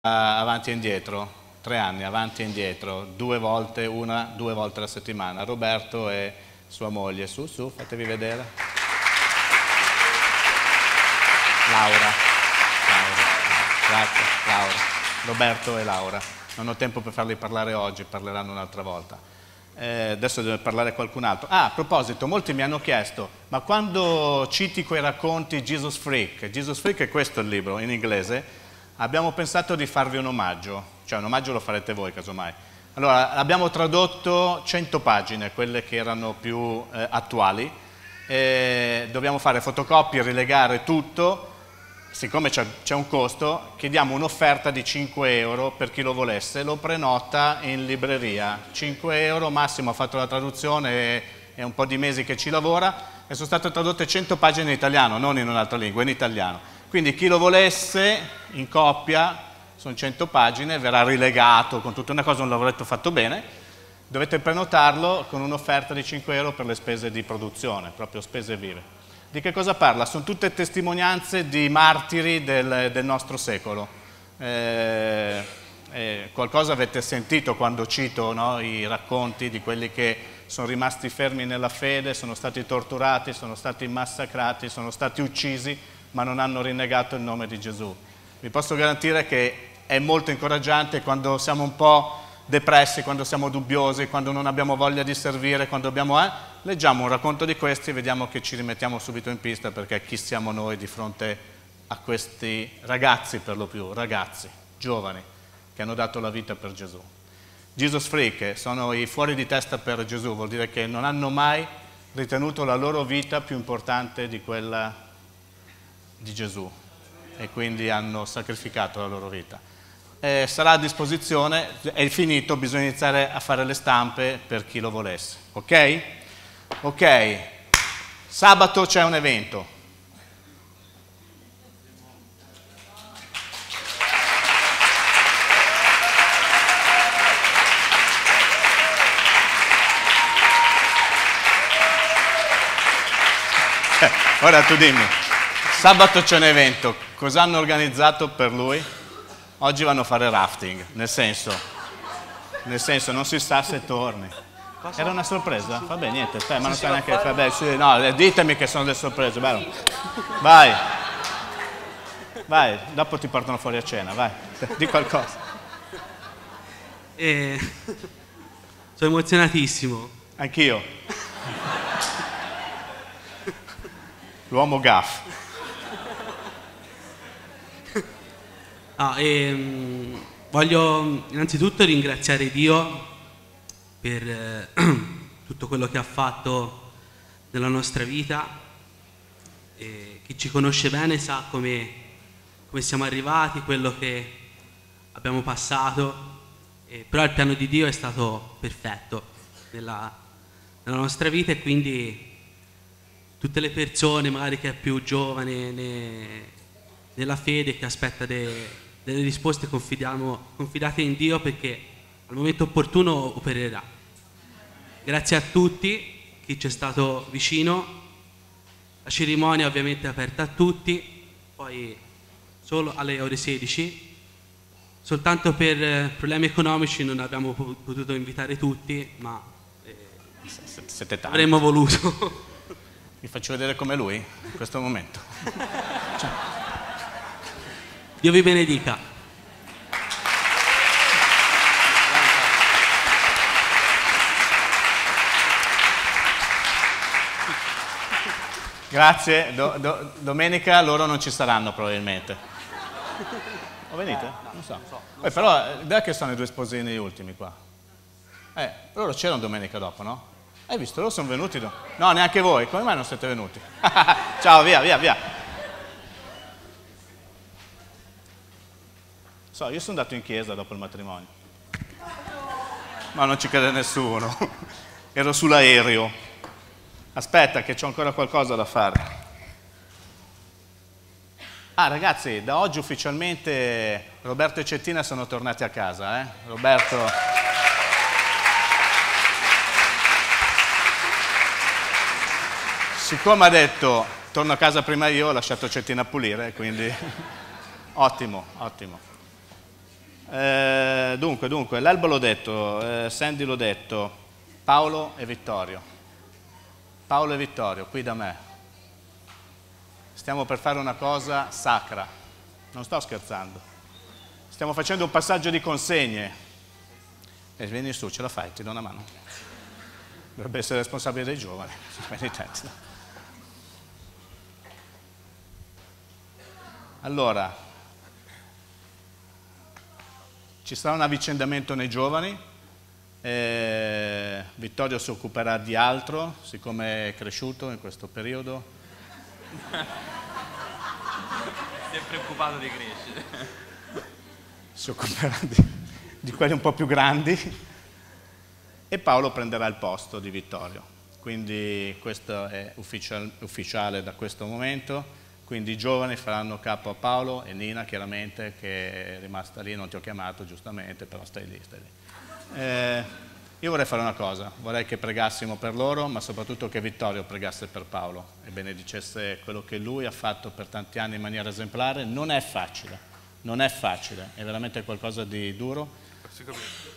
avanti e indietro, tre anni avanti e indietro, due volte, una, due volte alla settimana. Roberto e sua moglie, su, su, fatevi vedere. Laura, Laura, grazie, Laura, Roberto e Laura. Non ho tempo per farli parlare oggi, parleranno un'altra volta. Eh, adesso deve parlare qualcun altro. Ah, a proposito, molti mi hanno chiesto, ma quando citi quei racconti Jesus Freak, Jesus Freak è questo il libro in inglese, abbiamo pensato di farvi un omaggio, cioè un omaggio lo farete voi casomai. Allora, abbiamo tradotto 100 pagine, quelle che erano più eh, attuali, dobbiamo fare fotocopie, rilegare tutto, siccome c'è un costo, chiediamo un'offerta di 5 euro per chi lo volesse, lo prenota in libreria, 5 euro, Massimo ha fatto la traduzione, è un po' di mesi che ci lavora, e sono state tradotte 100 pagine in italiano, non in un'altra lingua, in italiano. Quindi chi lo volesse, in coppia, sono 100 pagine, verrà rilegato con tutta una cosa, un lavoretto fatto bene, dovete prenotarlo con un'offerta di 5 euro per le spese di produzione, proprio spese vive. Di che cosa parla? Sono tutte testimonianze di martiri del, del nostro secolo. Eh, eh, qualcosa avete sentito quando cito no, i racconti di quelli che sono rimasti fermi nella fede, sono stati torturati, sono stati massacrati, sono stati uccisi, ma non hanno rinnegato il nome di Gesù. Vi posso garantire che è molto incoraggiante quando siamo un po' depressi, quando siamo dubbiosi, quando non abbiamo voglia di servire, quando abbiamo... Eh, leggiamo un racconto di questi e vediamo che ci rimettiamo subito in pista perché chi siamo noi di fronte a questi ragazzi per lo più, ragazzi, giovani, che hanno dato la vita per Gesù. Jesus Freak sono i fuori di testa per Gesù, vuol dire che non hanno mai ritenuto la loro vita più importante di quella di Gesù e quindi hanno sacrificato la loro vita. Eh, sarà a disposizione, è finito, bisogna iniziare a fare le stampe per chi lo volesse, ok? Ok, sabato c'è un evento. Eh, ora tu dimmi, sabato c'è un evento, cosa hanno organizzato per lui? Oggi vanno a fare rafting, nel senso, nel senso non si sa se torni. Era una sorpresa? Vabbè, niente, stai, ma non sai neanche... Vabbè, sì, no, eh, ditemi che sono delle sorprese, bello. Vai. Vai, dopo ti portano fuori a cena, vai. Di qualcosa. Eh, sono emozionatissimo. Anch'io. L'uomo gaff. Ah, ehm, voglio innanzitutto ringraziare Dio per eh, tutto quello che ha fatto nella nostra vita. E chi ci conosce bene sa come, come siamo arrivati, quello che abbiamo passato, eh, però il piano di Dio è stato perfetto nella, nella nostra vita e quindi tutte le persone magari che è più giovane ne, nella fede che aspetta de, delle risposte confidate in Dio perché al momento opportuno opererà. Grazie a tutti, chi ci è stato vicino, la cerimonia ovviamente è aperta a tutti, poi solo alle ore 16, soltanto per eh, problemi economici non abbiamo potuto invitare tutti, ma eh, avremmo voluto. Vi faccio vedere come lui in questo momento. Ciao. Dio vi benedica. Grazie, do, do, domenica loro non ci saranno probabilmente. O venite? Non so. Poi, però, dai che sono i due sposini ultimi qua. Eh, loro c'erano domenica dopo, no? Hai visto, loro sono venuti? No, neanche voi, come mai non siete venuti? Ciao, via, via, via. So, io sono andato in chiesa dopo il matrimonio. Ma non ci crede nessuno. Ero sull'aereo. Aspetta che c'ho ancora qualcosa da fare. Ah ragazzi, da oggi ufficialmente Roberto e Cettina sono tornati a casa. Eh? Roberto... Siccome ha detto torno a casa prima io, ho lasciato Cettina a pulire, quindi ottimo, ottimo. Eh, dunque, dunque, l'Albo l'ho detto, eh, Sandy l'ho detto, Paolo e Vittorio. Paolo e Vittorio, qui da me. Stiamo per fare una cosa sacra, non sto scherzando. Stiamo facendo un passaggio di consegne. E vieni su, ce la fai, ti do una mano. Dovrebbe essere responsabile dei giovani, Allora, ci sarà un avvicendamento nei giovani, eh, Vittorio si occuperà di altro, siccome è cresciuto in questo periodo. si è preoccupato di crescere. Si occuperà di, di quelli un po' più grandi e Paolo prenderà il posto di Vittorio. Quindi questo è ufficial, ufficiale da questo momento. Quindi i giovani faranno capo a Paolo e Nina chiaramente che è rimasta lì, non ti ho chiamato giustamente, però stai lì, stai lì. Eh, io vorrei fare una cosa, vorrei che pregassimo per loro, ma soprattutto che Vittorio pregasse per Paolo e benedicesse quello che lui ha fatto per tanti anni in maniera esemplare. Non è facile, non è facile, è veramente qualcosa di duro.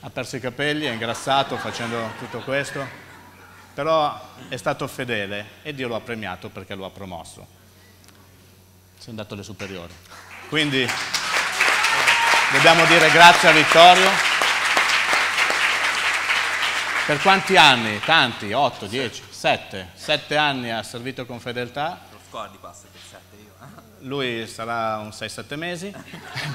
Ha perso i capelli, è ingrassato facendo tutto questo, però è stato fedele e Dio lo ha premiato perché lo ha promosso sei andato alle superiori. Quindi dobbiamo dire grazie a Vittorio. Per quanti anni? Tanti, 8, 10, 7. 7 anni ha servito con fedeltà. Lo scordi passa per 7 io. Lui sarà un 6-7 mesi.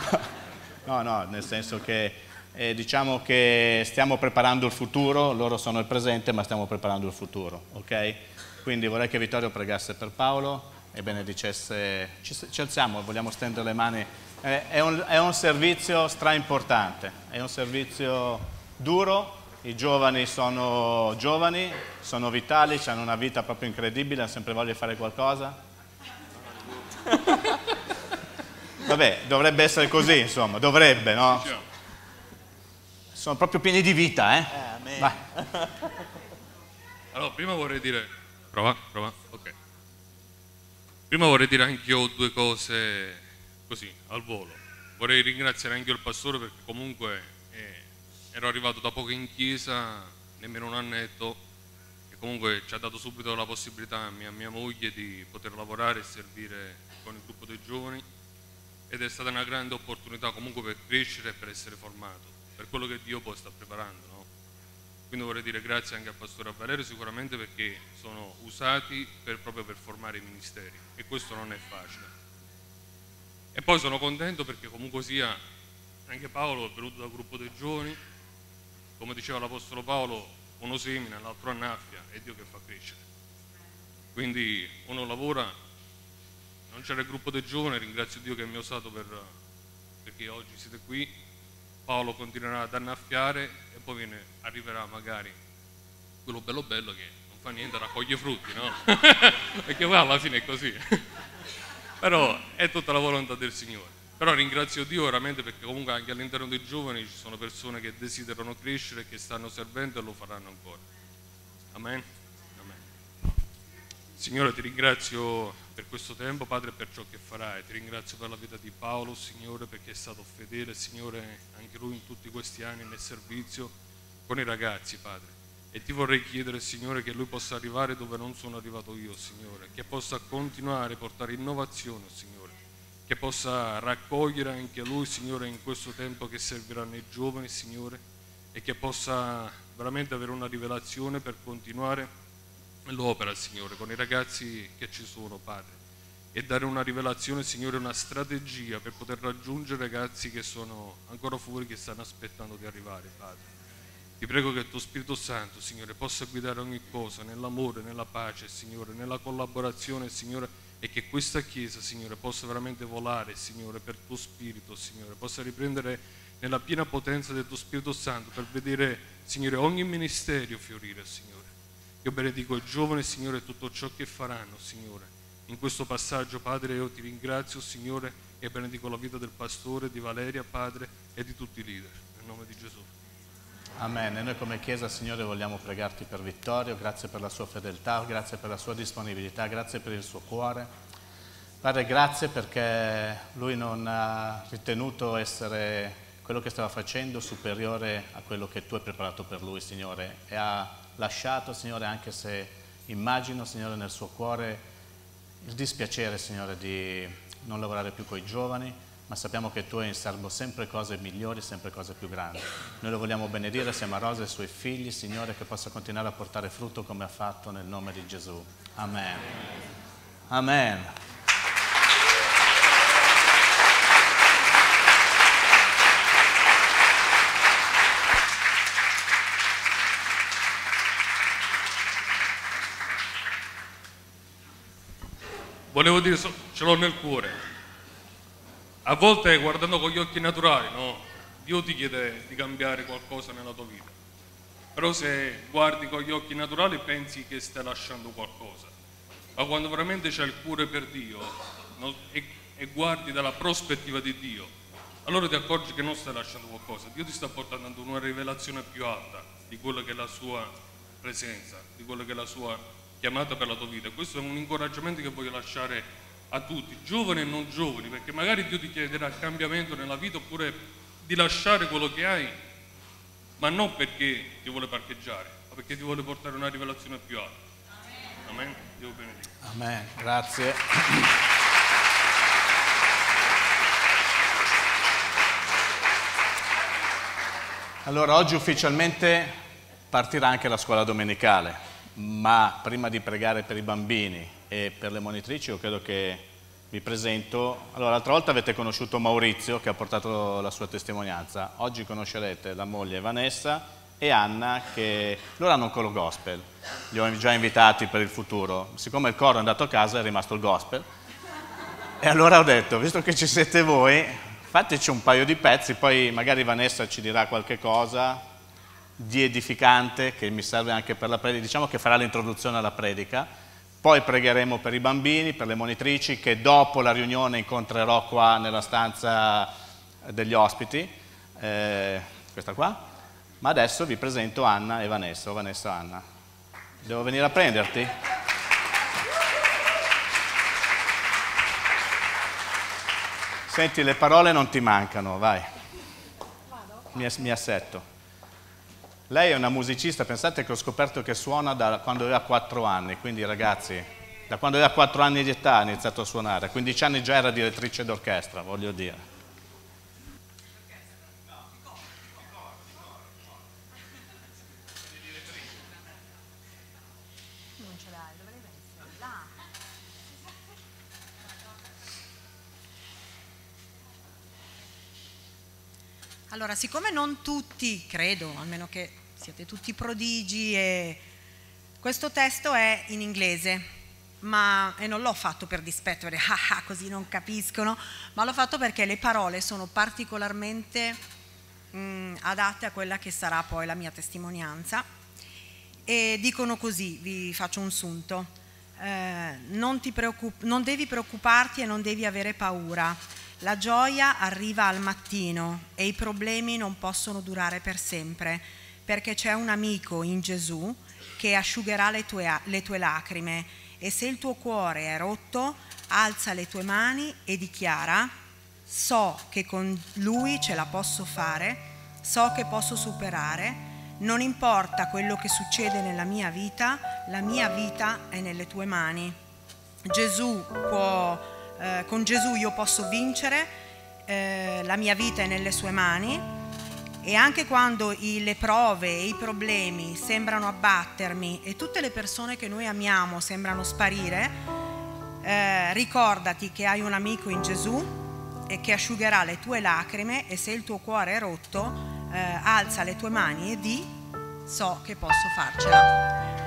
no, no, nel senso che eh, diciamo che stiamo preparando il futuro, loro sono il presente, ma stiamo preparando il futuro, ok? Quindi vorrei che Vittorio pregasse per Paolo, e benedicesse. Ci, ci alziamo, vogliamo stendere le mani. È, è, un, è un servizio straimportante, è un servizio duro, i giovani sono giovani, sono vitali, hanno una vita proprio incredibile, hanno sempre voglia di fare qualcosa. Vabbè, dovrebbe essere così, insomma, dovrebbe, no? Sono proprio pieni di vita, eh? eh. Allora, prima vorrei dire... Prova, prova. Prima vorrei dire anche io due cose così, al volo. Vorrei ringraziare anche il pastore perché comunque eh, ero arrivato da poco in chiesa, nemmeno un annetto, e comunque ci ha dato subito la possibilità a mia, a mia moglie di poter lavorare e servire con il gruppo dei giovani ed è stata una grande opportunità comunque per crescere e per essere formato, per quello che Dio poi sta preparando. No? Quindi vorrei dire grazie anche al Pastore Valerio sicuramente perché sono usati per, proprio per formare i ministeri e questo non è facile. E poi sono contento perché comunque sia anche Paolo è venuto dal gruppo dei giovani, come diceva l'Apostolo Paolo, uno semina, l'altro annaffia, è Dio che fa crescere. Quindi uno lavora, non c'era il gruppo dei giovani, ringrazio Dio che mi ha usato per, perché oggi siete qui, Paolo continuerà ad annaffiare e poi viene, arriverà magari quello bello bello che non fa niente, raccoglie frutti, no? Perché poi alla fine è così. Però è tutta la volontà del Signore. Però ringrazio Dio veramente perché comunque anche all'interno dei giovani ci sono persone che desiderano crescere, che stanno servendo e lo faranno ancora. Amen. Signore, ti ringrazio per questo tempo, Padre, per ciò che farai. Ti ringrazio per la vita di Paolo, Signore, perché è stato fedele, Signore, anche lui in tutti questi anni nel servizio con i ragazzi, Padre. E ti vorrei chiedere, Signore, che lui possa arrivare dove non sono arrivato io, Signore, che possa continuare a portare innovazione, Signore, che possa raccogliere anche lui, Signore, in questo tempo che serviranno i giovani, Signore, e che possa veramente avere una rivelazione per continuare a l'opera, Signore, con i ragazzi che ci sono, Padre, e dare una rivelazione, Signore, una strategia per poter raggiungere ragazzi che sono ancora fuori, che stanno aspettando di arrivare, Padre. Ti prego che il tuo Spirito Santo, Signore, possa guidare ogni cosa nell'amore, nella pace, Signore, nella collaborazione, Signore, e che questa Chiesa, Signore, possa veramente volare, Signore, per tuo Spirito, Signore, possa riprendere nella piena potenza del tuo Spirito Santo per vedere, Signore, ogni ministero fiorire, Signore. Io benedico i giovani, Signore, tutto ciò che faranno, Signore. In questo passaggio, Padre, io ti ringrazio, Signore, e benedico la vita del pastore, di Valeria, Padre, e di tutti i leader. Nel nome di Gesù. Amen. E noi come Chiesa, Signore, vogliamo pregarti per Vittorio, grazie per la sua fedeltà, grazie per la sua disponibilità, grazie per il suo cuore. Padre, grazie perché lui non ha ritenuto essere quello che stava facendo superiore a quello che tu hai preparato per lui, Signore, e ha lasciato, Signore, anche se immagino, Signore, nel suo cuore il dispiacere, Signore, di non lavorare più con i giovani, ma sappiamo che tu hai in serbo sempre cose migliori, sempre cose più grandi. Noi lo vogliamo benedire assieme a Rosa e ai suoi figli, Signore, che possa continuare a portare frutto come ha fatto nel nome di Gesù. Amen. Amen. Volevo dire, ce l'ho nel cuore. A volte guardando con gli occhi naturali, no? Dio ti chiede di cambiare qualcosa nella tua vita. Però se guardi con gli occhi naturali pensi che stai lasciando qualcosa. Ma quando veramente c'è il cuore per Dio no? e, e guardi dalla prospettiva di Dio, allora ti accorgi che non stai lasciando qualcosa. Dio ti sta portando ad una rivelazione più alta di quella che è la sua presenza, di quella che è la sua chiamata per la tua vita. Questo è un incoraggiamento che voglio lasciare a tutti, giovani e non giovani, perché magari Dio ti chiederà cambiamento nella vita oppure di lasciare quello che hai, ma non perché ti vuole parcheggiare, ma perché ti vuole portare una rivelazione più alta. Amen. Dio benedica. Amen. Grazie. Allora, oggi ufficialmente partirà anche la scuola domenicale, ma prima di pregare per i bambini e per le monitrici io credo che vi presento. Allora, l'altra volta avete conosciuto Maurizio che ha portato la sua testimonianza, oggi conoscerete la moglie Vanessa e Anna che loro hanno un coro gospel, li ho già invitati per il futuro, siccome il coro è andato a casa è rimasto il gospel. E allora ho detto, visto che ci siete voi, fateci un paio di pezzi, poi magari Vanessa ci dirà qualche cosa di edificante che mi serve anche per la predica, diciamo che farà l'introduzione alla predica, poi pregheremo per i bambini, per le monitrici che dopo la riunione incontrerò qua nella stanza degli ospiti, eh, questa qua, ma adesso vi presento Anna e Vanessa, o Vanessa Anna. Devo venire a prenderti? Senti, le parole non ti mancano, vai. Mi, mi assetto. Lei è una musicista, pensate che ho scoperto che suona da quando aveva 4 anni, quindi ragazzi, da quando aveva 4 anni di età ha iniziato a suonare, a 15 anni già era direttrice d'orchestra, voglio dire. Non ce l'hai, dovrebbe essere là. Allora, siccome non tutti, credo, almeno che siete tutti prodigi, e questo testo è in inglese, ma, e non l'ho fatto per dispetto, perché ah, ah, così non capiscono, ma l'ho fatto perché le parole sono particolarmente mm, adatte a quella che sarà poi la mia testimonianza e dicono così, vi faccio un sunto, eh, non, non devi preoccuparti e non devi avere paura, la gioia arriva al mattino e i problemi non possono durare per sempre, perché c'è un amico in Gesù che asciugherà le tue, le tue lacrime e se il tuo cuore è rotto, alza le tue mani e dichiara, so che con lui ce la posso fare, so che posso superare, non importa quello che succede nella mia vita, la mia vita è nelle tue mani. Gesù può, eh, con Gesù io posso vincere, eh, la mia vita è nelle sue mani e anche quando i, le prove e i problemi sembrano abbattermi e tutte le persone che noi amiamo sembrano sparire, eh, ricordati che hai un amico in Gesù e che asciugherà le tue lacrime e se il tuo cuore è rotto, eh, alza le tue mani e di so che posso farcela.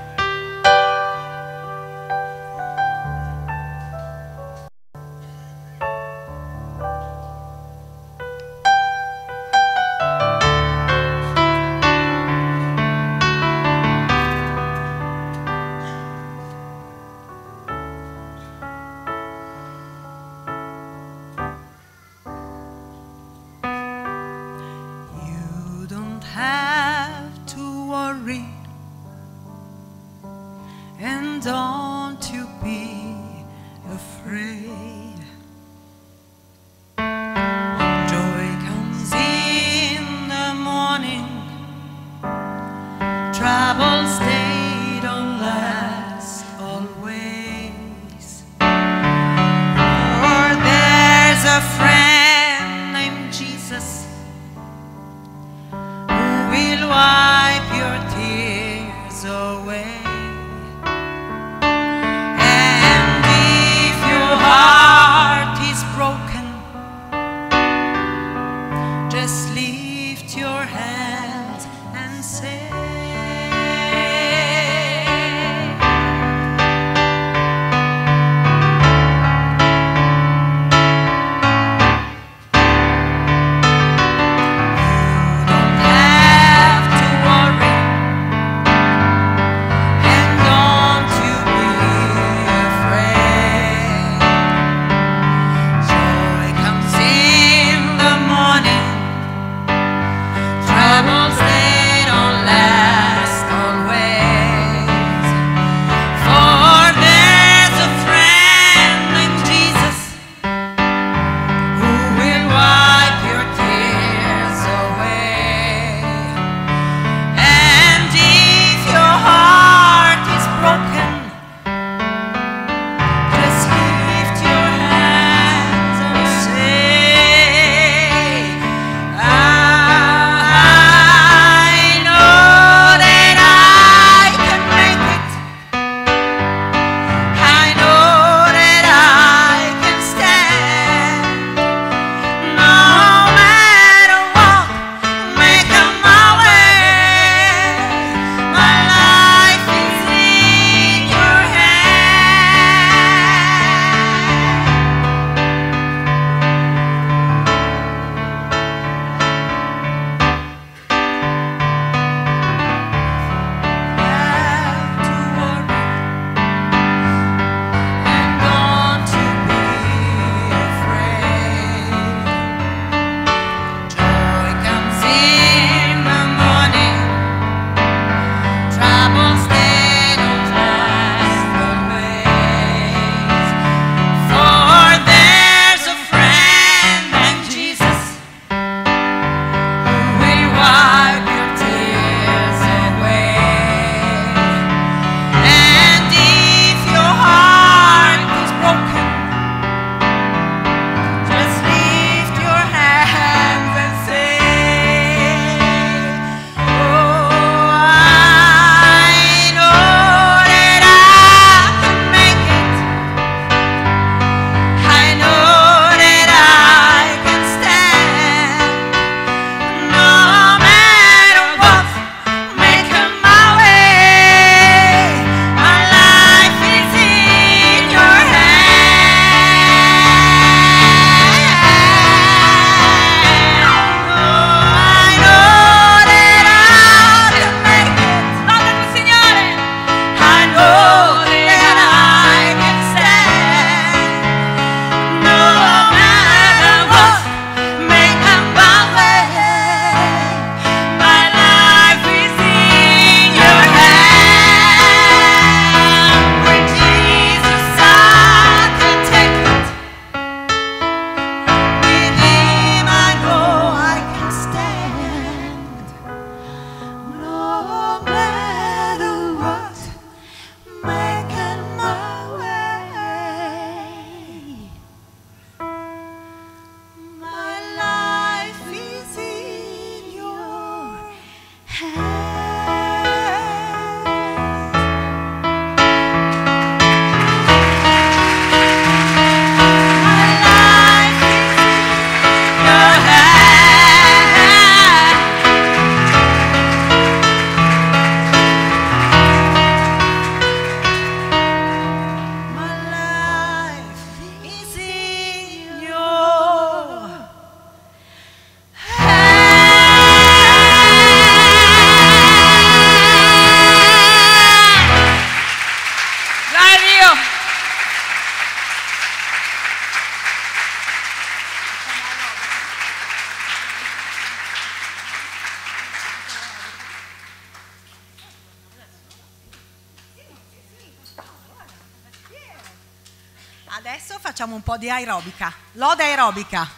aerobica, loda aerobica.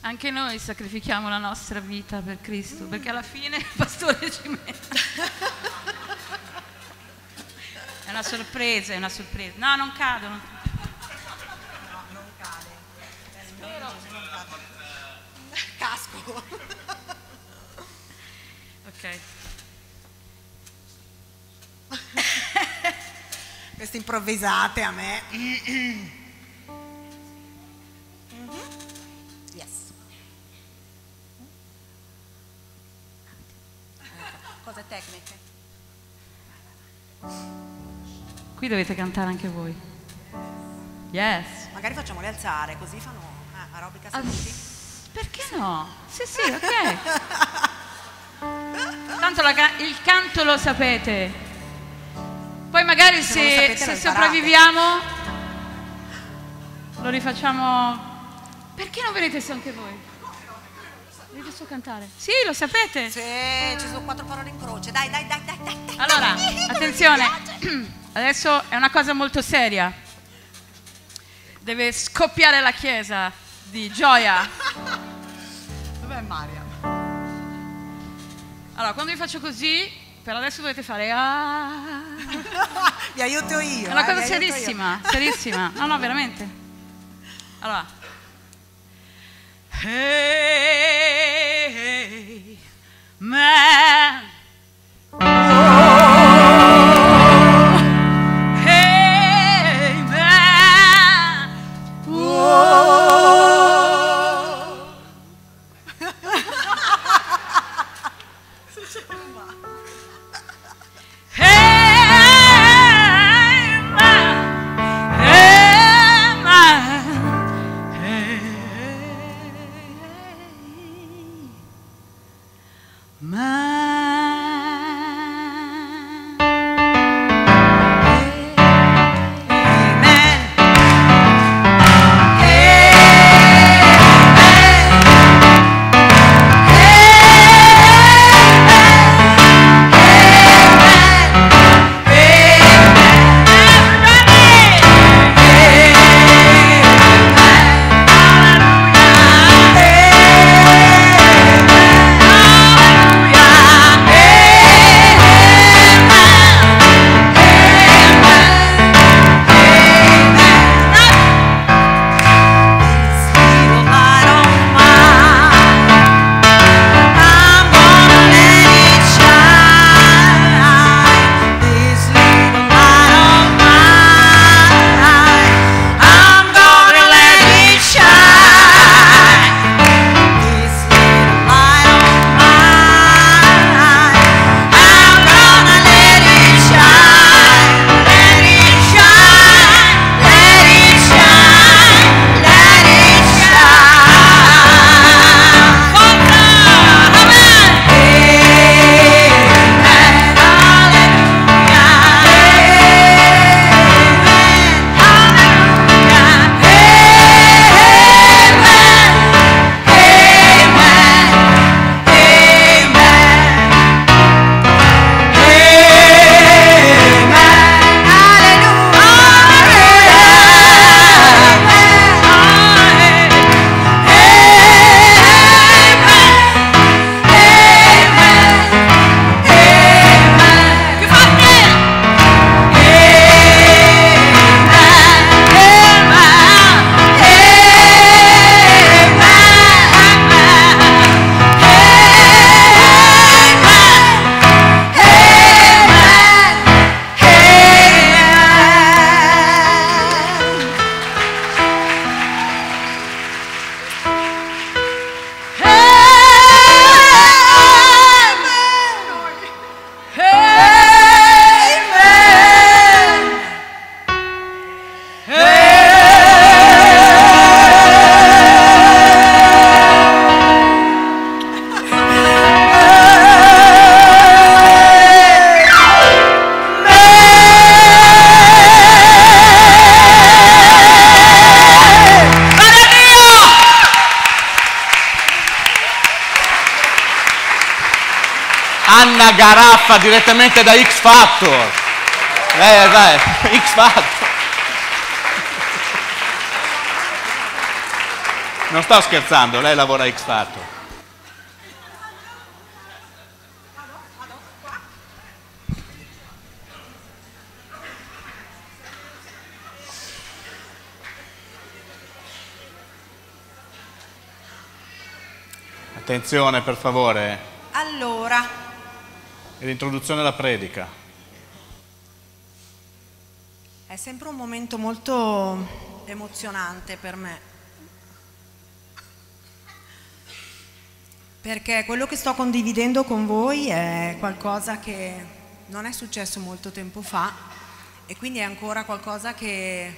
Anche noi sacrifichiamo la nostra vita per Cristo, mm. perché alla fine il pastore ci mette. è una sorpresa, è una sorpresa. No, non cado. Non... improvvisate a me. Yes. Cose tecniche. Qui dovete cantare anche voi. Yes. Magari facciamole alzare, così fanno ah, aerobica. Ah, perché no? Sì, sì, ok. Tanto la, il canto lo sapete. Poi magari Se se, sapete, se sopravviviamo lo rifacciamo. Perché non venite su anche voi? Su a cantare. Sì, lo sapete. Sì, ci sono quattro parole in croce. Dai, dai, dai, dai, dai. dai. Allora, attenzione, adesso è una cosa molto seria. Deve scoppiare la chiesa di gioia. Dov'è Maria? Allora, quando vi faccio così, per adesso dovete fare ah. Vi aiuto io. È una eh, cosa io. serissima, serissima. No, no, veramente. Allora. Hey, man. Hey, Garaffa direttamente da X Factor. Eh, vai, X Factor. Non sto scherzando, lei lavora X Factor. Attenzione per favore, Allora, è l'introduzione alla predica. è sempre un momento molto emozionante per me. Perché quello che sto condividendo con voi è qualcosa che non è successo molto tempo fa e quindi è ancora qualcosa che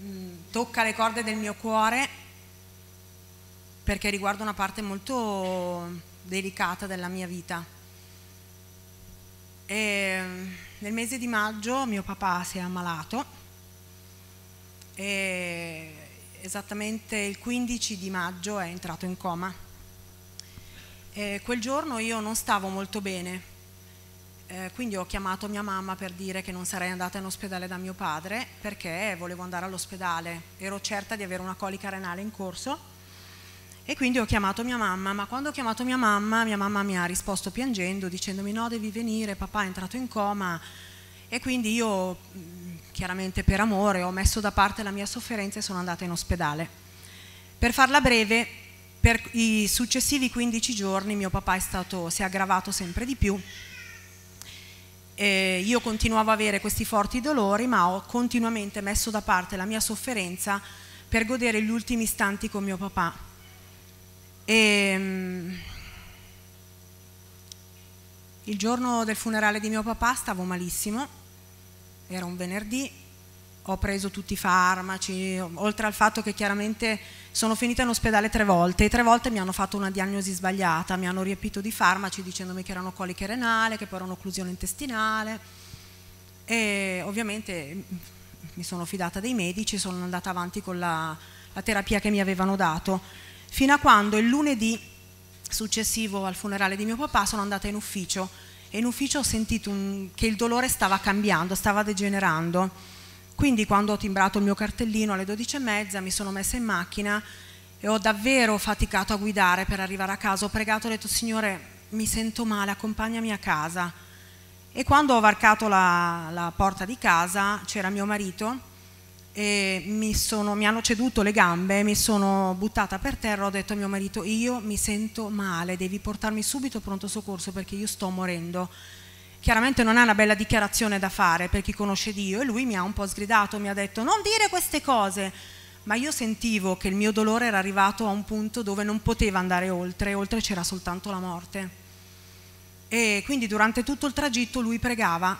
mm, tocca le corde del mio cuore perché riguarda una parte molto delicata della mia vita. E mm, nel mese di maggio mio papà si è ammalato e esattamente il 15 di maggio è entrato in coma. E quel giorno io non stavo molto bene, eh, quindi ho chiamato mia mamma per dire che non sarei andata in ospedale da mio padre perché volevo andare all'ospedale, ero certa di avere una colica renale in corso e quindi ho chiamato mia mamma, ma quando ho chiamato mia mamma, mia mamma mi ha risposto piangendo dicendomi no devi venire, papà è entrato in coma e quindi io chiaramente per amore ho messo da parte la mia sofferenza e sono andata in ospedale. Per farla breve, per i successivi 15 giorni mio papà è stato, si è aggravato sempre di più eh, io continuavo ad avere questi forti dolori, ma ho continuamente messo da parte la mia sofferenza per godere gli ultimi istanti con mio papà. E, um, il giorno del funerale di mio papà stavo malissimo, era un venerdì, ho preso tutti i farmaci, oltre al fatto che chiaramente sono finita in ospedale tre volte. E tre volte mi hanno fatto una diagnosi sbagliata, mi hanno riempito di farmaci dicendomi che erano coliche renale, che poi erano occlusione intestinale. E ovviamente mi sono fidata dei medici, sono andata avanti con la, la terapia che mi avevano dato, fino a quando il lunedì successivo al funerale di mio papà sono andata in ufficio e in ufficio ho sentito un, che il dolore stava cambiando, stava degenerando quindi quando ho timbrato il mio cartellino alle 12.30 mi sono messa in macchina e ho davvero faticato a guidare per arrivare a casa. Ho pregato, ho detto Signore mi sento male, accompagnami a casa. E quando ho varcato la, la porta di casa c'era mio marito e mi, sono, mi hanno ceduto le gambe, mi sono buttata per terra, ho detto a mio marito io mi sento male, devi portarmi subito pronto soccorso perché io sto morendo chiaramente non è una bella dichiarazione da fare per chi conosce Dio e lui mi ha un po' sgridato, mi ha detto non dire queste cose, ma io sentivo che il mio dolore era arrivato a un punto dove non poteva andare oltre, oltre c'era soltanto la morte. E quindi durante tutto il tragitto lui pregava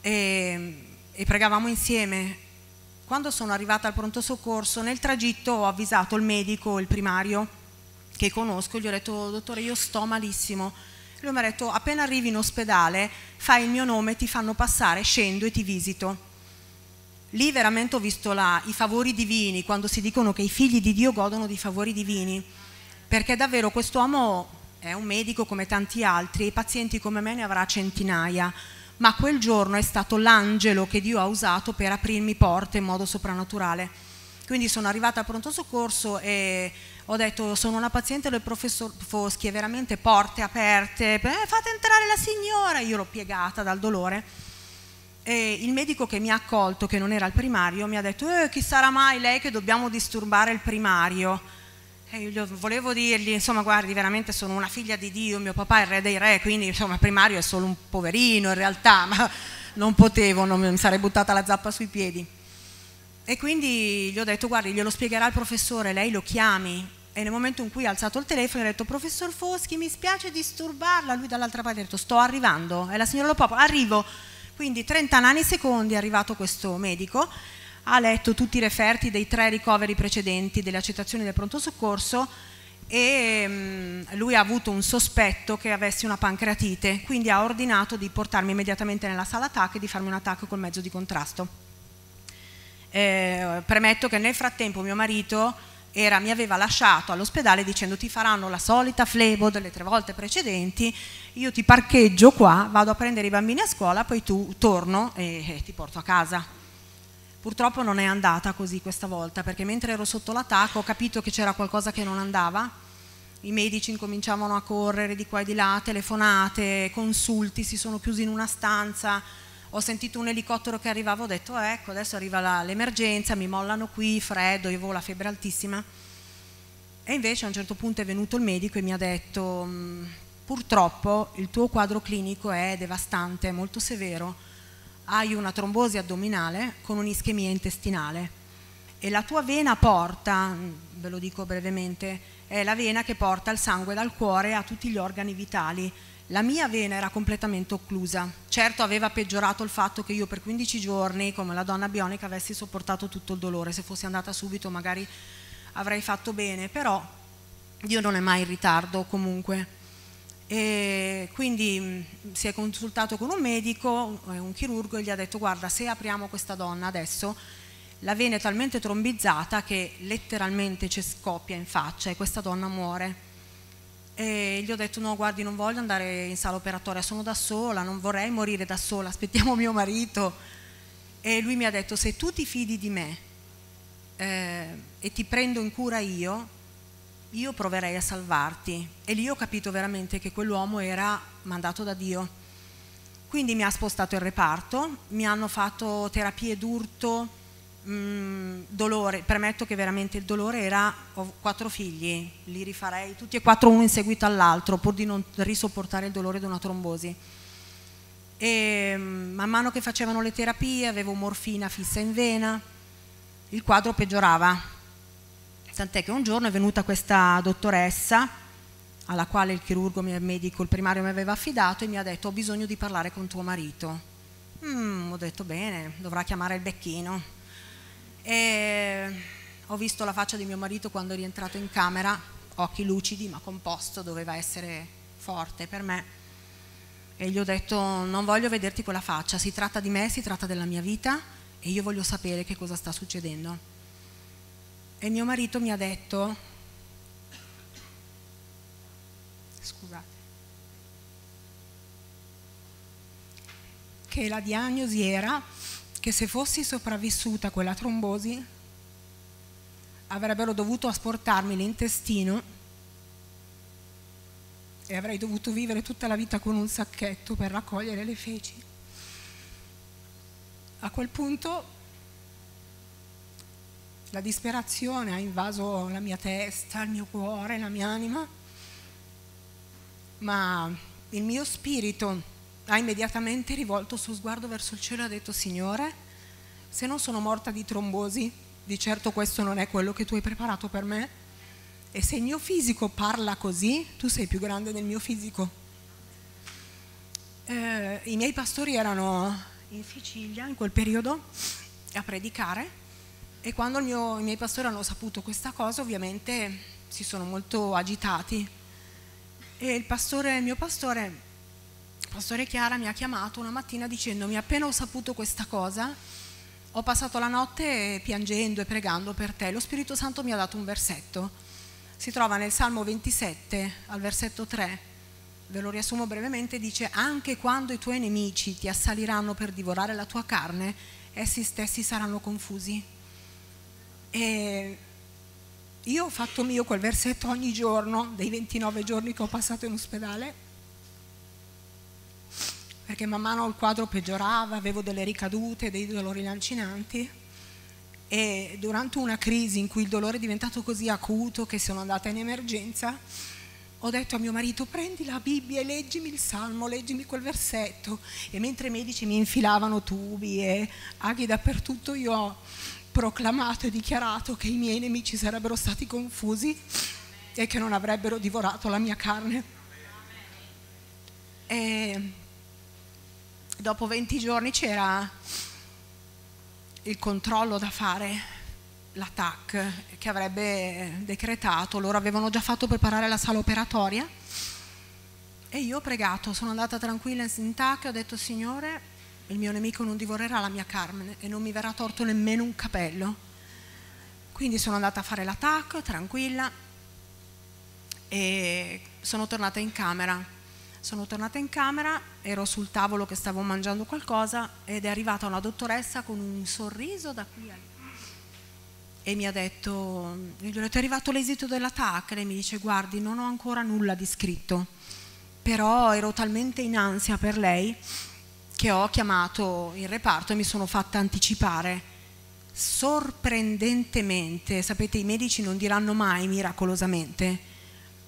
e, e pregavamo insieme. Quando sono arrivata al pronto soccorso, nel tragitto ho avvisato il medico, il primario che conosco, gli ho detto dottore io sto malissimo. Lui mi ha detto appena arrivi in ospedale fai il mio nome, ti fanno passare, scendo e ti visito. Lì veramente ho visto la, i favori divini, quando si dicono che i figli di Dio godono di favori divini, perché davvero quest'uomo è un medico come tanti altri, e pazienti come me ne avrà centinaia, ma quel giorno è stato l'angelo che Dio ha usato per aprirmi porte in modo soprannaturale. Quindi sono arrivata al pronto soccorso e ho detto sono una paziente del professor Foschi, è veramente porte aperte, eh, fate entrare la signora, io l'ho piegata dal dolore. E il medico che mi ha accolto, che non era il primario, mi ha detto eh, chi sarà mai lei che dobbiamo disturbare il primario? E io volevo dirgli, insomma guardi veramente sono una figlia di Dio, mio papà è il re dei re, quindi insomma primario è solo un poverino in realtà, ma non potevo, non mi sarei buttata la zappa sui piedi. E quindi gli ho detto, guardi, glielo spiegherà il professore, lei lo chiami. E nel momento in cui ha alzato il telefono, ha detto, professor Foschi, mi spiace disturbarla. Lui dall'altra parte ha detto, sto arrivando. E la signora Lopopo, arrivo. Quindi 30 nanosecondi è arrivato questo medico, ha letto tutti i referti dei tre ricoveri precedenti delle accettazioni del pronto soccorso e um, lui ha avuto un sospetto che avessi una pancreatite, quindi ha ordinato di portarmi immediatamente nella sala TAC e di farmi un attacco col mezzo di contrasto. Eh, premetto che nel frattempo mio marito era, mi aveva lasciato all'ospedale dicendo ti faranno la solita flebo delle tre volte precedenti, io ti parcheggio qua, vado a prendere i bambini a scuola, poi tu torno e, e ti porto a casa. Purtroppo non è andata così questa volta perché mentre ero sotto l'attacco ho capito che c'era qualcosa che non andava, i medici incominciavano a correre di qua e di là, telefonate, consulti, si sono chiusi in una stanza, ho sentito un elicottero che arrivava, ho detto ecco adesso arriva l'emergenza, mi mollano qui, freddo, io avevo la febbre altissima. E invece a un certo punto è venuto il medico e mi ha detto mm, purtroppo il tuo quadro clinico è devastante, è molto severo, hai una trombosi addominale con un'ischemia intestinale e la tua vena porta, ve lo dico brevemente, è la vena che porta il sangue dal cuore a tutti gli organi vitali. La mia vena era completamente occlusa. Certo aveva peggiorato il fatto che io per 15 giorni, come la donna bionica, avessi sopportato tutto il dolore. Se fossi andata subito magari avrei fatto bene, però Dio non è mai in ritardo comunque. E quindi mh, si è consultato con un medico, eh, un chirurgo, e gli ha detto guarda se apriamo questa donna adesso la vena è talmente trombizzata che letteralmente ci scoppia in faccia e questa donna muore. E gli ho detto no guardi non voglio andare in sala operatoria, sono da sola, non vorrei morire da sola, aspettiamo mio marito. E lui mi ha detto se tu ti fidi di me eh, e ti prendo in cura io, io proverei a salvarti. E lì ho capito veramente che quell'uomo era mandato da Dio. Quindi mi ha spostato il reparto, mi hanno fatto terapie d'urto, mh, mm, dolore, premetto che veramente il dolore era, ho quattro figli, li rifarei tutti e quattro uno in seguito all'altro pur di non risopportare il dolore di una trombosi. E mm, man mano che facevano le terapie avevo morfina fissa in vena, il quadro peggiorava, tant'è che un giorno è venuta questa dottoressa alla quale il chirurgo il medico, il primario mi aveva affidato e mi ha detto ho bisogno di parlare con tuo marito. Mm, ho detto bene, dovrà chiamare il becchino. E ho visto la faccia di mio marito quando è rientrato in camera, occhi lucidi ma composto, doveva essere forte per me. E gli ho detto non voglio vederti quella faccia, si tratta di me, si tratta della mia vita e io voglio sapere che cosa sta succedendo. E mio marito mi ha detto, scusate, che la diagnosi era che se fossi sopravvissuta a quella trombosi avrebbero dovuto asportarmi l'intestino e avrei dovuto vivere tutta la vita con un sacchetto per raccogliere le feci. A quel punto la disperazione ha invaso la mia testa, il mio cuore, la mia anima, ma il mio spirito ha immediatamente rivolto il suo sguardo verso il cielo e ha detto Signore, se non sono morta di trombosi, di certo questo non è quello che tu hai preparato per me, e se il mio fisico parla così, tu sei più grande del mio fisico. Eh, I miei pastori erano in Sicilia in quel periodo a predicare e quando mio, i miei pastori hanno saputo questa cosa, ovviamente si sono molto agitati. E il, pastore, il mio pastore, il pastore Chiara, mi ha chiamato una mattina dicendomi: Appena ho saputo questa cosa, ho passato la notte piangendo e pregando per te. Lo Spirito Santo mi ha dato un versetto. Si trova nel Salmo 27, al versetto 3. Ve lo riassumo brevemente: dice: Anche quando i tuoi nemici ti assaliranno per divorare la tua carne, essi stessi saranno confusi. E io ho fatto mio quel versetto ogni giorno dei 29 giorni che ho passato in ospedale, perché man mano il quadro peggiorava, avevo delle ricadute, dei dolori lancinanti e durante una crisi in cui il dolore è diventato così acuto che sono andata in emergenza, ho detto a mio marito prendi la Bibbia e leggimi il Salmo, leggimi quel versetto. E mentre i medici mi infilavano tubi e aghi dappertutto io ho proclamato e dichiarato che i miei nemici sarebbero stati confusi e che non avrebbero divorato la mia carne. E dopo 20 giorni c'era il controllo da fare, l'attack che avrebbe decretato, loro avevano già fatto preparare la sala operatoria e io ho pregato, sono andata tranquilla in TAC e ho detto Signore il mio nemico non divorerà la mia carne e non mi verrà torto nemmeno un capello. Quindi sono andata a fare l'attacco, tranquilla, e sono tornata in camera. Sono tornata in camera, ero sul tavolo che stavo mangiando qualcosa ed è arrivata una dottoressa con un sorriso da qui a lì. E mi ha detto, gli ho detto, è arrivato l'esito dell'attacco. Lei mi dice, guardi, non ho ancora nulla di scritto, però ero talmente in ansia per lei che ho chiamato in reparto e mi sono fatta anticipare sorprendentemente, sapete i medici non diranno mai miracolosamente,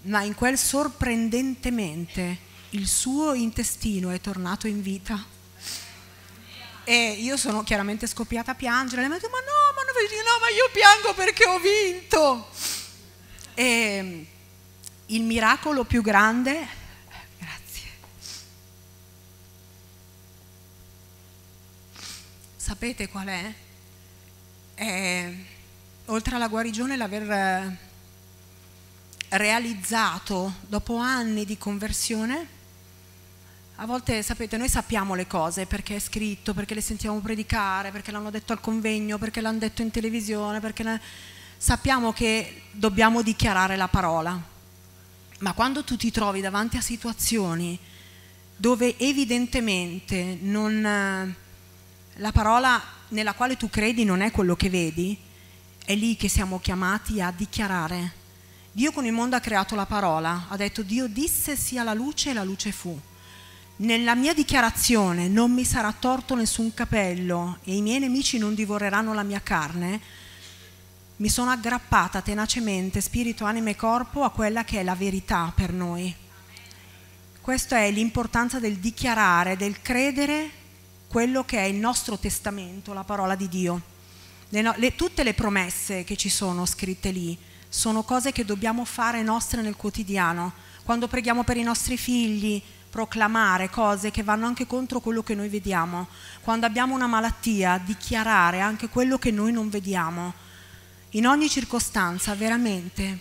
ma in quel sorprendentemente il suo intestino è tornato in vita. E io sono chiaramente scoppiata a piangere, mi ha detto ma no, ma, no, ma io piango perché ho vinto. E il miracolo più grande, grazie, sapete qual è? È oltre alla guarigione l'aver eh, realizzato dopo anni di conversione a volte, sapete, noi sappiamo le cose perché è scritto, perché le sentiamo predicare, perché l'hanno detto al convegno, perché l'hanno detto in televisione, perché ne... sappiamo che dobbiamo dichiarare la parola. Ma quando tu ti trovi davanti a situazioni dove evidentemente non, la parola nella quale tu credi non è quello che vedi, è lì che siamo chiamati a dichiarare. Dio con il mondo ha creato la parola, ha detto Dio disse sia la luce e la luce fu nella mia dichiarazione non mi sarà torto nessun capello e i miei nemici non divoreranno la mia carne, mi sono aggrappata tenacemente, spirito, anima e corpo, a quella che è la verità per noi. Questa è l'importanza del dichiarare, del credere quello che è il nostro testamento, la parola di Dio. Le no, le, tutte le promesse che ci sono scritte lì sono cose che dobbiamo fare nostre nel quotidiano. Quando preghiamo per i nostri figli, proclamare cose che vanno anche contro quello che noi vediamo. Quando abbiamo una malattia, dichiarare anche quello che noi non vediamo. In ogni circostanza, veramente,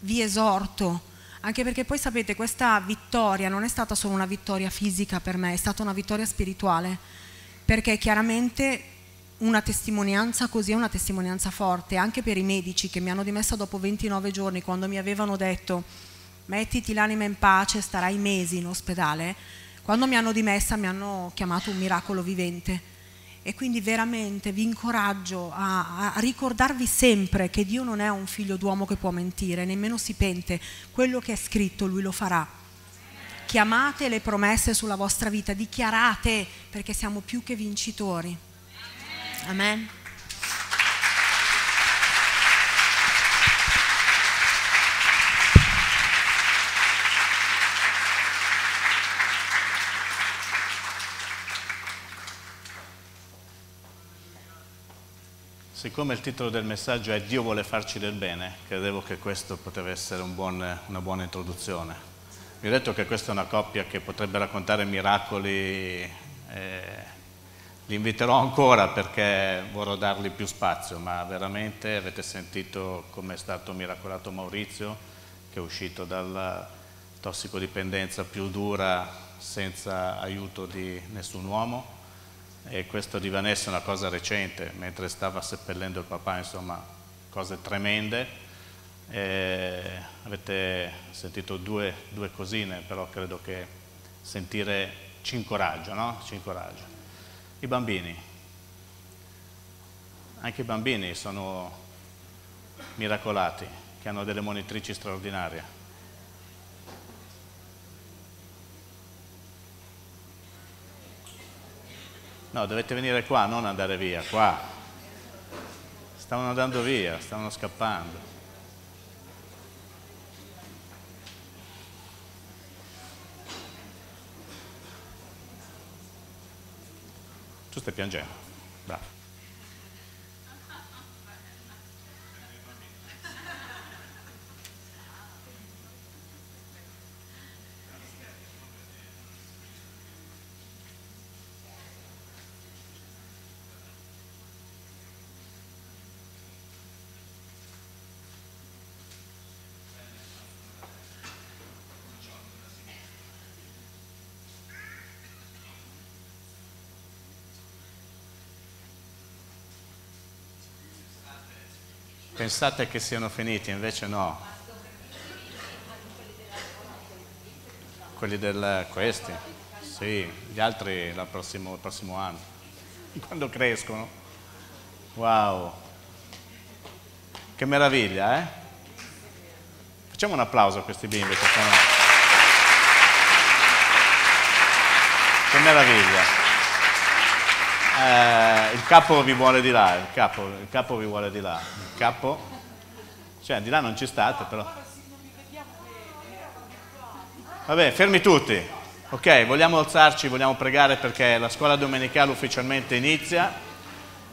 vi esorto, anche perché poi sapete, questa vittoria non è stata solo una vittoria fisica per me, è stata una vittoria spirituale, perché chiaramente una testimonianza così è una testimonianza forte, anche per i medici che mi hanno dimessa dopo 29 giorni, quando mi avevano detto mettiti l'anima in pace, starai mesi in ospedale, quando mi hanno dimessa mi hanno chiamato un miracolo vivente. E quindi veramente vi incoraggio a, a, ricordarvi sempre che Dio non è un figlio d'uomo che può mentire, nemmeno si pente, quello che è scritto lui lo farà. Chiamate le promesse sulla vostra vita, dichiarate perché siamo più che vincitori. Amen. Siccome il titolo del messaggio è Dio vuole farci del bene, credevo che questo poteva essere un buon, una buona introduzione. Vi ho detto che questa è una coppia che potrebbe raccontare miracoli, eh, li inviterò ancora perché vorrò dargli più spazio, ma veramente avete sentito come è stato miracolato Maurizio, che è uscito dalla tossicodipendenza più dura senza aiuto di nessun uomo e questo di Vanessa è una cosa recente, mentre stava seppellendo il papà, insomma, cose tremende. E avete sentito due, due, cosine, però credo che sentire ci incoraggia, no? Ci incoraggia. I bambini, anche i bambini sono miracolati, che hanno delle monitrici straordinarie. No, dovete venire qua, non andare via, qua. Stavano andando via, stavano scappando. Tu stai piangendo. Bravo. Pensate che siano finiti, invece no. Quelli del questi, sì, gli altri prossimo, il prossimo anno, quando crescono. Wow, che meraviglia, eh? Facciamo un applauso a questi bimbi che sono... Che meraviglia. Eh, il capo vi vuole di là, il capo, il capo vi vuole di là, il capo, cioè di là non ci state però. Vabbè, fermi tutti, ok, vogliamo alzarci, vogliamo pregare perché la scuola domenicale ufficialmente inizia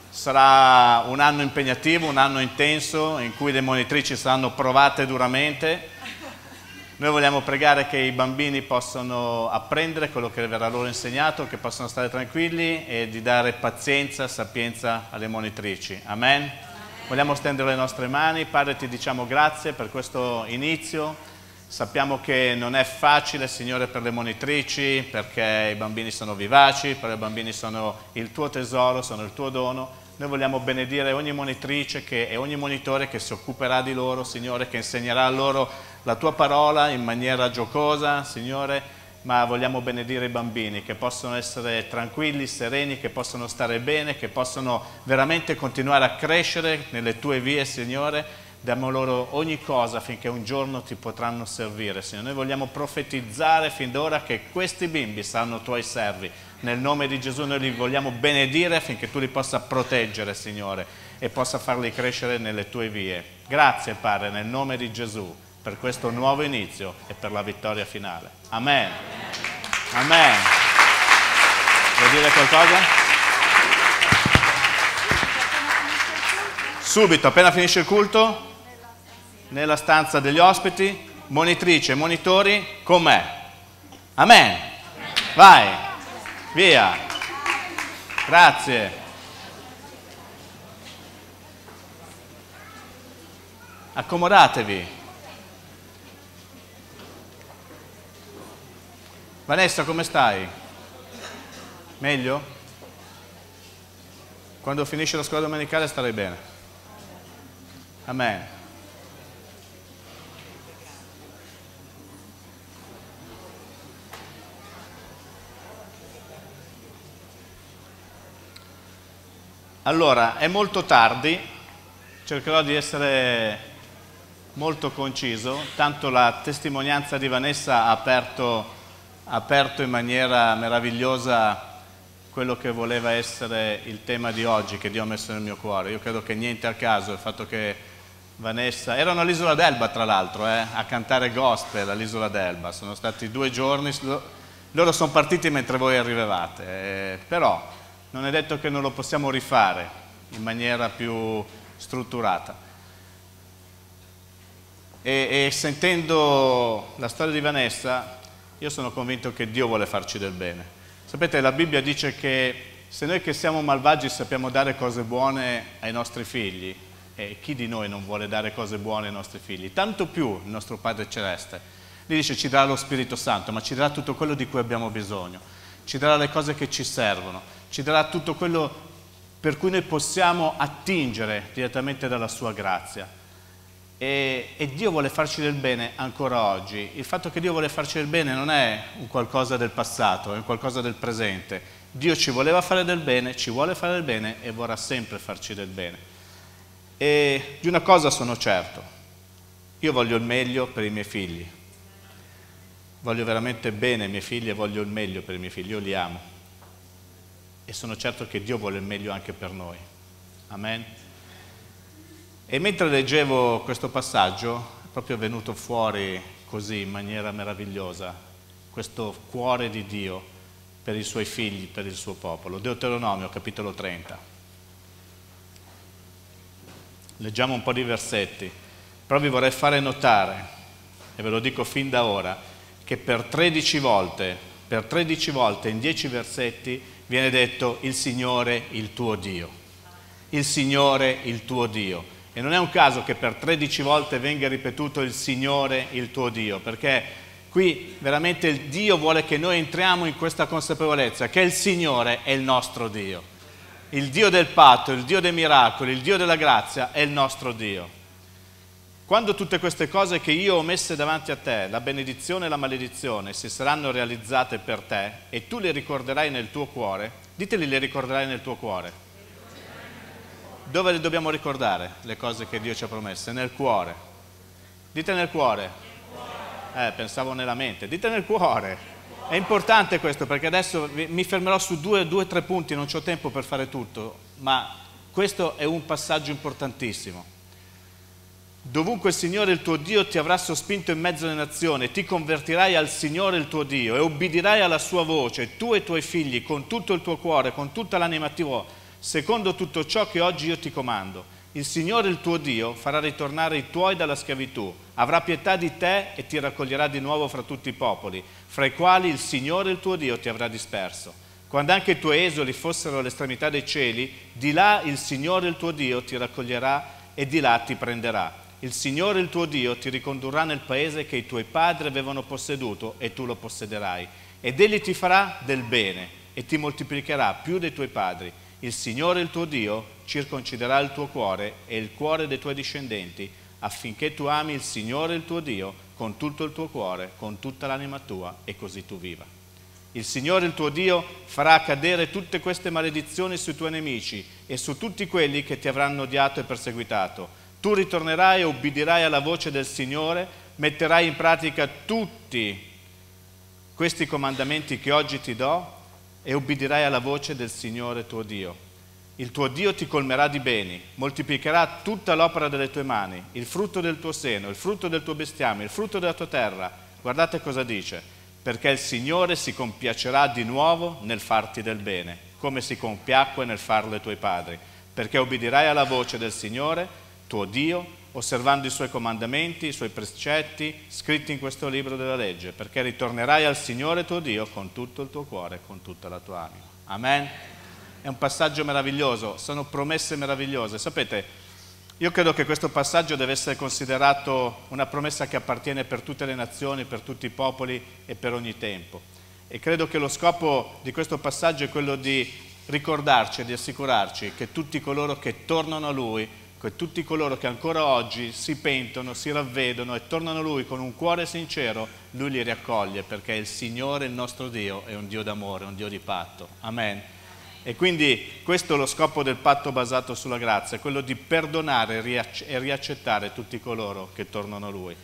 Sarà un anno impegnativo, un anno intenso in cui le monitrici saranno provate duramente. Noi vogliamo pregare che i bambini possano apprendere quello che verrà loro insegnato, che possano stare tranquilli e di dare pazienza, sapienza alle monitrici. Amen. Vogliamo stendere le nostre mani. Padre, ti diciamo grazie per questo inizio. Sappiamo che non è facile, Signore, per le monitrici, perché i bambini sono vivaci, per i bambini sono il tuo tesoro, sono il tuo dono. Noi vogliamo benedire ogni monitrice che, e ogni monitore che si occuperà di loro, Signore, che insegnerà loro la tua parola in maniera giocosa, Signore, ma vogliamo benedire i bambini che possono essere tranquilli, sereni, che possono stare bene, che possono veramente continuare a crescere nelle tue vie, Signore. Diamo loro ogni cosa finché un giorno ti potranno servire, Signore. Noi vogliamo profetizzare fin d'ora che questi bimbi saranno tuoi servi nel nome di Gesù noi li vogliamo benedire affinché tu li possa proteggere, Signore, e possa farli crescere nelle tue vie. Grazie, Padre, nel nome di Gesù, per questo nuovo inizio e per la vittoria finale. Amen. Amen. Vuoi dire qualcosa? Subito, appena finisce il culto, nella stanza degli ospiti, monitrice monitori con me. Amen. Vai. Via. Grazie. Accomodatevi. Vanessa, come stai? Meglio? Quando finisce la scuola domenicale starai bene. Amen. Allora, è molto tardi, cercherò di essere molto conciso, tanto la testimonianza di Vanessa ha aperto, aperto in maniera meravigliosa quello che voleva essere il tema di oggi che Dio ha messo nel mio cuore. Io credo che niente a caso il fatto che Vanessa, erano all'isola d'Elba tra l'altro, eh, a cantare gospel all'isola d'Elba, sono stati due giorni, loro sono partiti mentre voi arrivavate, eh, però non è detto che non lo possiamo rifare in maniera più strutturata. E, e, sentendo la storia di Vanessa, io sono convinto che Dio vuole farci del bene. Sapete, la Bibbia dice che se noi che siamo malvagi sappiamo dare cose buone ai nostri figli, e chi di noi non vuole dare cose buone ai nostri figli? Tanto più il nostro Padre Celeste. Gli dice ci darà lo Spirito Santo, ma ci darà tutto quello di cui abbiamo bisogno, ci darà le cose che ci servono ci darà tutto quello per cui noi possiamo attingere direttamente dalla sua grazia. E, e, Dio vuole farci del bene ancora oggi. Il fatto che Dio vuole farci del bene non è un qualcosa del passato, è un qualcosa del presente. Dio ci voleva fare del bene, ci vuole fare del bene e vorrà sempre farci del bene. E di una cosa sono certo, io voglio il meglio per i miei figli. Voglio veramente bene ai miei figli e voglio il meglio per i miei figli, io li amo e sono certo che Dio vuole il meglio anche per noi. Amen. E mentre leggevo questo passaggio, è proprio venuto fuori così in maniera meravigliosa questo cuore di Dio per i suoi figli, per il suo popolo. Deuteronomio capitolo 30. Leggiamo un po' di versetti, però vi vorrei fare notare, e ve lo dico fin da ora, che per 13 volte, per 13 volte in 10 versetti viene detto il Signore il tuo Dio. Il Signore il tuo Dio. E non è un caso che per 13 volte venga ripetuto il Signore il tuo Dio, perché qui veramente il Dio vuole che noi entriamo in questa consapevolezza, che il Signore è il nostro Dio. Il Dio del patto, il Dio dei miracoli, il Dio della grazia è il nostro Dio. Quando tutte queste cose che io ho messe davanti a te, la benedizione e la maledizione, si saranno realizzate per te e tu le ricorderai nel tuo cuore, diteli le ricorderai nel tuo cuore. Dove le dobbiamo ricordare le cose che Dio ci ha promesse? Nel cuore. Dite nel cuore. Eh, pensavo nella mente. Dite nel cuore. È importante questo perché adesso mi fermerò su due o tre punti, non ho tempo per fare tutto, ma questo è un passaggio importantissimo. Dovunque il Signore il tuo Dio ti avrà sospinto in mezzo alle nazioni, ti convertirai al Signore il tuo Dio e ubbidirai alla sua voce, tu e i tuoi figli, con tutto il tuo cuore, con tutta l'anima tua, secondo tutto ciò che oggi io ti comando. Il Signore il tuo Dio farà ritornare i tuoi dalla schiavitù, avrà pietà di te e ti raccoglierà di nuovo fra tutti i popoli, fra i quali il Signore il tuo Dio ti avrà disperso. Quando anche i tuoi esoli fossero all'estremità dei cieli, di là il Signore il tuo Dio ti raccoglierà e di là ti prenderà. Il Signore il tuo Dio ti ricondurrà nel paese che i tuoi padri avevano posseduto e tu lo possederai. Ed egli ti farà del bene e ti moltiplicherà più dei tuoi padri. Il Signore il tuo Dio circonciderà il tuo cuore e il cuore dei tuoi discendenti affinché tu ami il Signore il tuo Dio con tutto il tuo cuore, con tutta l'anima tua e così tu viva. Il Signore il tuo Dio farà cadere tutte queste maledizioni sui tuoi nemici e su tutti quelli che ti avranno odiato e perseguitato. Tu ritornerai e ubbidirai alla voce del Signore, metterai in pratica tutti questi comandamenti che oggi ti do e ubbidirai alla voce del Signore tuo Dio. Il tuo Dio ti colmerà di beni, moltiplicherà tutta l'opera delle tue mani, il frutto del tuo seno, il frutto del tuo bestiame, il frutto della tua terra. Guardate cosa dice, perché il Signore si compiacerà di nuovo nel farti del bene, come si compiacque nel farlo ai tuoi padri, perché ubbidirai alla voce del Signore, tuo Dio, osservando i suoi comandamenti, i suoi precetti, scritti in questo libro della legge, perché ritornerai al Signore tuo Dio con tutto il tuo cuore, con tutta la tua anima. Amen è un passaggio meraviglioso, sono promesse meravigliose. Sapete, io credo che questo passaggio deve essere considerato una promessa che appartiene per tutte le nazioni, per tutti i popoli e per ogni tempo. E credo che lo scopo di questo passaggio è quello di ricordarci e di assicurarci che tutti coloro che tornano a Lui, che tutti coloro che ancora oggi si pentono, si ravvedono e tornano a Lui con un cuore sincero, Lui li riaccoglie perché il Signore, il nostro Dio, è un Dio d'amore, un Dio di patto. Amen. E quindi questo è lo scopo del patto basato sulla grazia, quello di perdonare e riaccettare tutti coloro che tornano a Lui.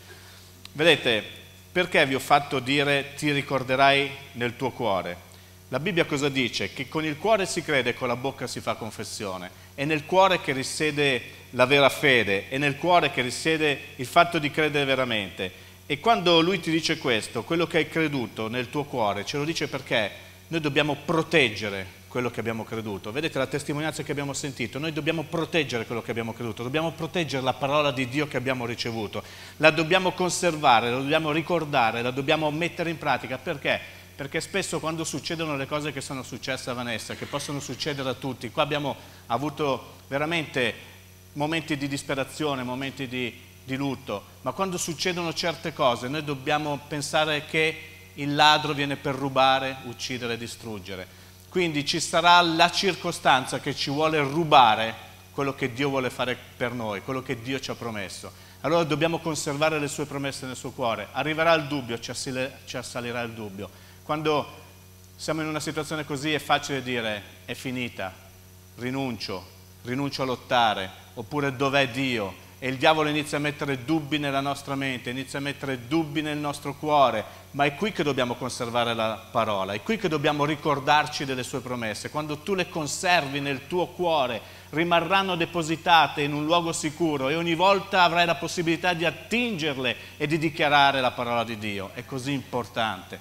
Vedete, perché vi ho fatto dire ti ricorderai nel tuo cuore? La Bibbia cosa dice? Che con il cuore si crede e con la bocca si fa confessione. È nel cuore che risiede la vera fede, è nel cuore che risiede il fatto di credere veramente. E quando lui ti dice questo, quello che hai creduto nel tuo cuore, ce lo dice perché noi dobbiamo proteggere quello che abbiamo creduto. Vedete la testimonianza che abbiamo sentito? Noi dobbiamo proteggere quello che abbiamo creduto, dobbiamo proteggere la parola di Dio che abbiamo ricevuto, la dobbiamo conservare, la dobbiamo ricordare, la dobbiamo mettere in pratica. Perché? Perché spesso quando succedono le cose che sono successe a Vanessa, che possono succedere a tutti, qua abbiamo avuto veramente momenti di disperazione, momenti di, di lutto, ma quando succedono certe cose noi dobbiamo pensare che il ladro viene per rubare, uccidere distruggere quindi ci sarà la circostanza che ci vuole rubare quello che Dio vuole fare per noi, quello che Dio ci ha promesso. Allora dobbiamo conservare le sue promesse nel suo cuore. Arriverà il dubbio, ci, assalirà il dubbio. Quando siamo in una situazione così è facile dire è finita, rinuncio, rinuncio a lottare, oppure dov'è Dio? e il diavolo inizia a mettere dubbi nella nostra mente, inizia a mettere dubbi nel nostro cuore, ma è qui che dobbiamo conservare la parola, è qui che dobbiamo ricordarci delle sue promesse. Quando tu le conservi nel tuo cuore, rimarranno depositate in un luogo sicuro e ogni volta avrai la possibilità di attingerle e di dichiarare la parola di Dio. È così importante.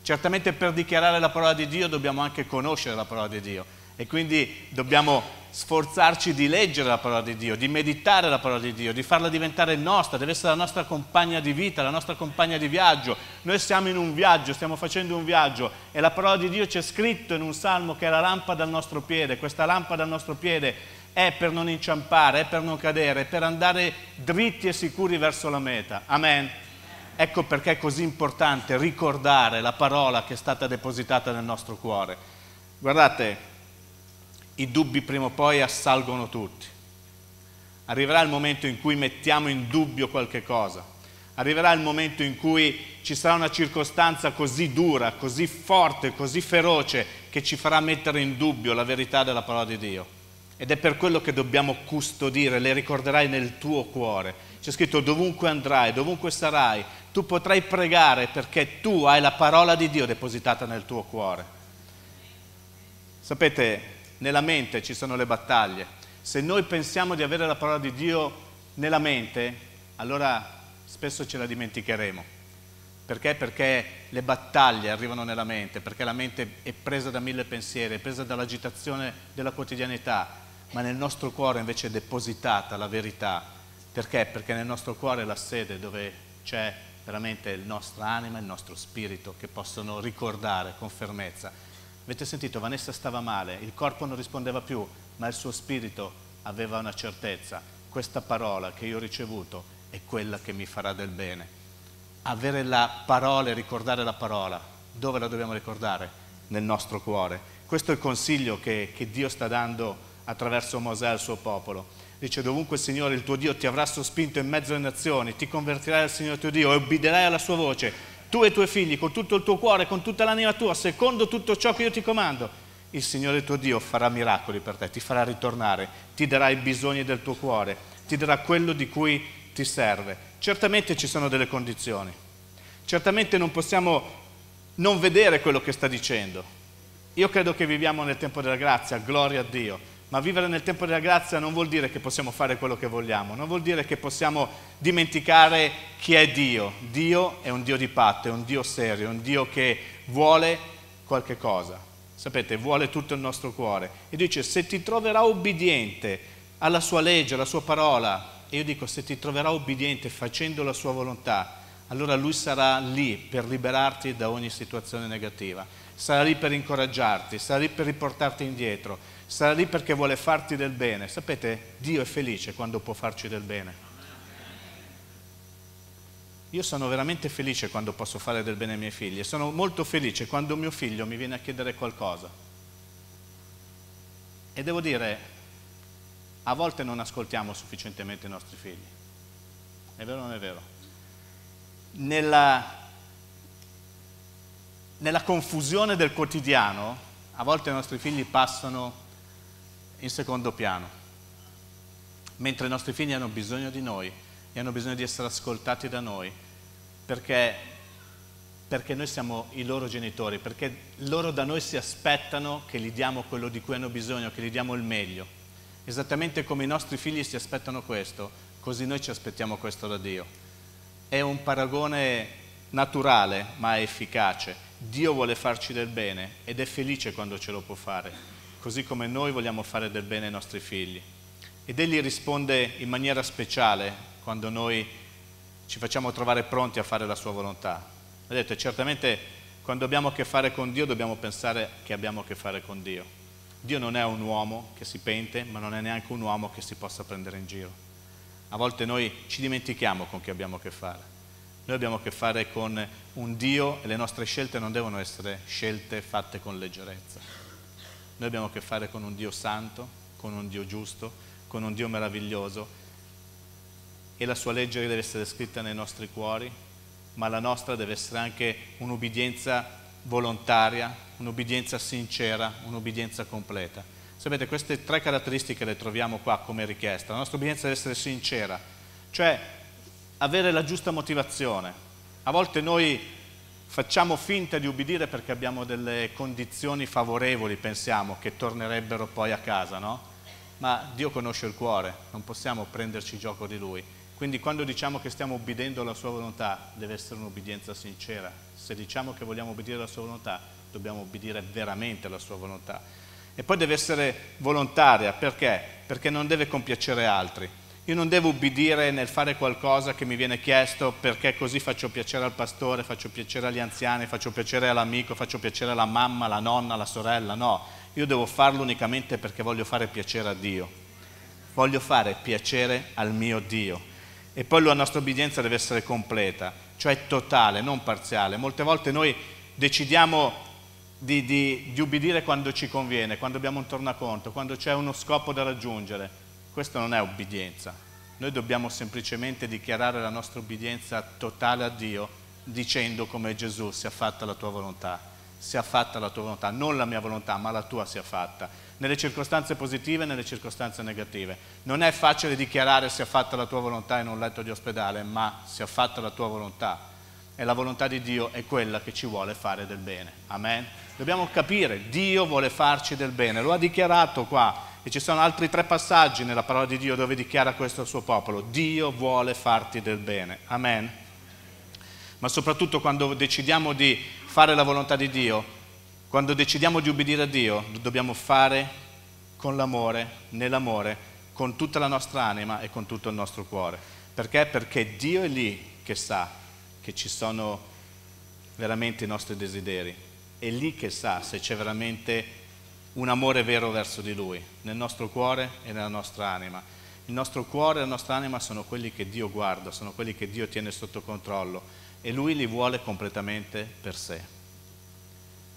Certamente per dichiarare la parola di Dio dobbiamo anche conoscere la parola di Dio e quindi dobbiamo sforzarci di leggere la parola di Dio, di meditare la parola di Dio, di farla diventare nostra, deve essere la nostra compagna di vita, la nostra compagna di viaggio. Noi siamo in un viaggio, stiamo facendo un viaggio e la parola di Dio c'è scritto in un salmo che è la lampada al nostro piede. Questa lampada al nostro piede è per non inciampare, è per non cadere, è per andare dritti e sicuri verso la meta. Amen. Ecco perché è così importante ricordare la parola che è stata depositata nel nostro cuore. Guardate, i dubbi prima o poi assalgono tutti. Arriverà il momento in cui mettiamo in dubbio qualche cosa. Arriverà il momento in cui ci sarà una circostanza così dura, così forte, così feroce che ci farà mettere in dubbio la verità della parola di Dio. Ed è per quello che dobbiamo custodire, le ricorderai nel tuo cuore. C'è scritto dovunque andrai, dovunque sarai, tu potrai pregare perché tu hai la parola di Dio depositata nel tuo cuore. Sapete, nella mente ci sono le battaglie. Se noi pensiamo di avere la parola di Dio nella mente, allora spesso ce la dimenticheremo. Perché? Perché le battaglie arrivano nella mente, perché la mente è presa da mille pensieri, è presa dall'agitazione della quotidianità, ma nel nostro cuore invece è depositata la verità. Perché? Perché nel nostro cuore è la sede dove c'è veramente il nostro anima e il nostro spirito che possono ricordare con fermezza. Avete sentito, Vanessa stava male, il corpo non rispondeva più, ma il suo spirito aveva una certezza. Questa parola che io ho ricevuto è quella che mi farà del bene. Avere la parola e ricordare la parola, dove la dobbiamo ricordare? Nel nostro cuore. Questo è il consiglio che, che Dio sta dando attraverso Mosè al suo popolo. Dice dovunque il Signore il tuo Dio ti avrà sospinto in mezzo alle nazioni, ti convertirai al Signore tuo Dio e obbederai alla sua voce, tu e i tuoi figli, con tutto il tuo cuore, con tutta l'anima tua, secondo tutto ciò che io ti comando. Il Signore tuo Dio farà miracoli per te, ti farà ritornare, ti darà i bisogni del tuo cuore, ti darà quello di cui ti serve. Certamente ci sono delle condizioni, certamente non possiamo non vedere quello che sta dicendo. Io credo che viviamo nel tempo della grazia, gloria a Dio ma vivere nel tempo della grazia non vuol dire che possiamo fare quello che vogliamo, non vuol dire che possiamo dimenticare chi è Dio. Dio è un Dio di patto, è un Dio serio, è un Dio che vuole qualche cosa. Sapete, vuole tutto il nostro cuore. E dice, se ti troverà obbediente alla sua legge, alla sua parola, e io dico, se ti troverà obbediente facendo la sua volontà, allora lui sarà lì per liberarti da ogni situazione negativa, sarà lì per incoraggiarti, sarà lì per riportarti indietro sarà lì perché vuole farti del bene. Sapete, Dio è felice quando può farci del bene. Io sono veramente felice quando posso fare del bene ai miei figli e sono molto felice quando mio figlio mi viene a chiedere qualcosa. E devo dire, a volte non ascoltiamo sufficientemente i nostri figli. È vero o non è vero? Nella, nella confusione del quotidiano, a volte i nostri figli passano in secondo piano, mentre i nostri figli hanno bisogno di noi e hanno bisogno di essere ascoltati da noi, perché, perché noi siamo i loro genitori, perché loro da noi si aspettano che gli diamo quello di cui hanno bisogno, che gli diamo il meglio. Esattamente come i nostri figli si aspettano questo, così noi ci aspettiamo questo da Dio. È un paragone naturale ma efficace. Dio vuole farci del bene ed è felice quando ce lo può fare così come noi vogliamo fare del bene ai nostri figli. Ed Egli risponde in maniera speciale quando noi ci facciamo trovare pronti a fare la sua volontà. Vedete, certamente quando abbiamo a che fare con Dio dobbiamo pensare che abbiamo a che fare con Dio. Dio non è un uomo che si pente, ma non è neanche un uomo che si possa prendere in giro. A volte noi ci dimentichiamo con chi abbiamo a che fare. Noi abbiamo a che fare con un Dio e le nostre scelte non devono essere scelte fatte con leggerezza. Noi abbiamo a che fare con un Dio santo, con un Dio giusto, con un Dio meraviglioso e la sua legge deve essere scritta nei nostri cuori, ma la nostra deve essere anche un'ubbidienza volontaria, un'ubbidienza sincera, un'ubbidienza completa. Sapete, queste tre caratteristiche le troviamo qua come richiesta. La nostra ubbidienza deve essere sincera, cioè avere la giusta motivazione. A volte noi facciamo finta di ubbidire perché abbiamo delle condizioni favorevoli, pensiamo, che tornerebbero poi a casa, no? Ma Dio conosce il cuore, non possiamo prenderci gioco di Lui. Quindi quando diciamo che stiamo ubbidendo alla Sua volontà, deve essere un'ubbidienza sincera. Se diciamo che vogliamo ubbidire alla Sua volontà, dobbiamo ubbidire veramente alla Sua volontà. E poi deve essere volontaria, perché? Perché non deve compiacere altri io non devo ubbidire nel fare qualcosa che mi viene chiesto perché così faccio piacere al pastore, faccio piacere agli anziani, faccio piacere all'amico, faccio piacere alla mamma, alla nonna, alla sorella. No, io devo farlo unicamente perché voglio fare piacere a Dio. Voglio fare piacere al mio Dio. E poi la nostra obbedienza deve essere completa, cioè totale, non parziale. Molte volte noi decidiamo di, di, di ubbidire quando ci conviene, quando abbiamo un tornaconto, quando c'è uno scopo da raggiungere questa non è obbedienza. Noi dobbiamo semplicemente dichiarare la nostra obbedienza totale a Dio dicendo come Gesù sia fatta la tua volontà, sia fatta la tua volontà, non la mia volontà, ma la tua sia fatta, nelle circostanze positive e nelle circostanze negative. Non è facile dichiarare sia fatta la tua volontà in un letto di ospedale, ma sia fatta la tua volontà. E la volontà di Dio è quella che ci vuole fare del bene. Amen. Dobbiamo capire, Dio vuole farci del bene, lo ha dichiarato qua e ci sono altri tre passaggi nella parola di Dio dove dichiara questo al suo popolo. Dio vuole farti del bene. Amen. ma soprattutto quando decidiamo di fare la volontà di Dio, quando decidiamo di ubbidire a Dio, lo dobbiamo fare con l'amore, nell'amore, con tutta la nostra anima e con tutto il nostro cuore. Perché? Perché Dio è lì che sa che ci sono veramente i nostri desideri, è lì che sa se c'è veramente un amore vero verso di Lui, nel nostro cuore e nella nostra anima. Il nostro cuore e la nostra anima sono quelli che Dio guarda, sono quelli che Dio tiene sotto controllo e Lui li vuole completamente per sé.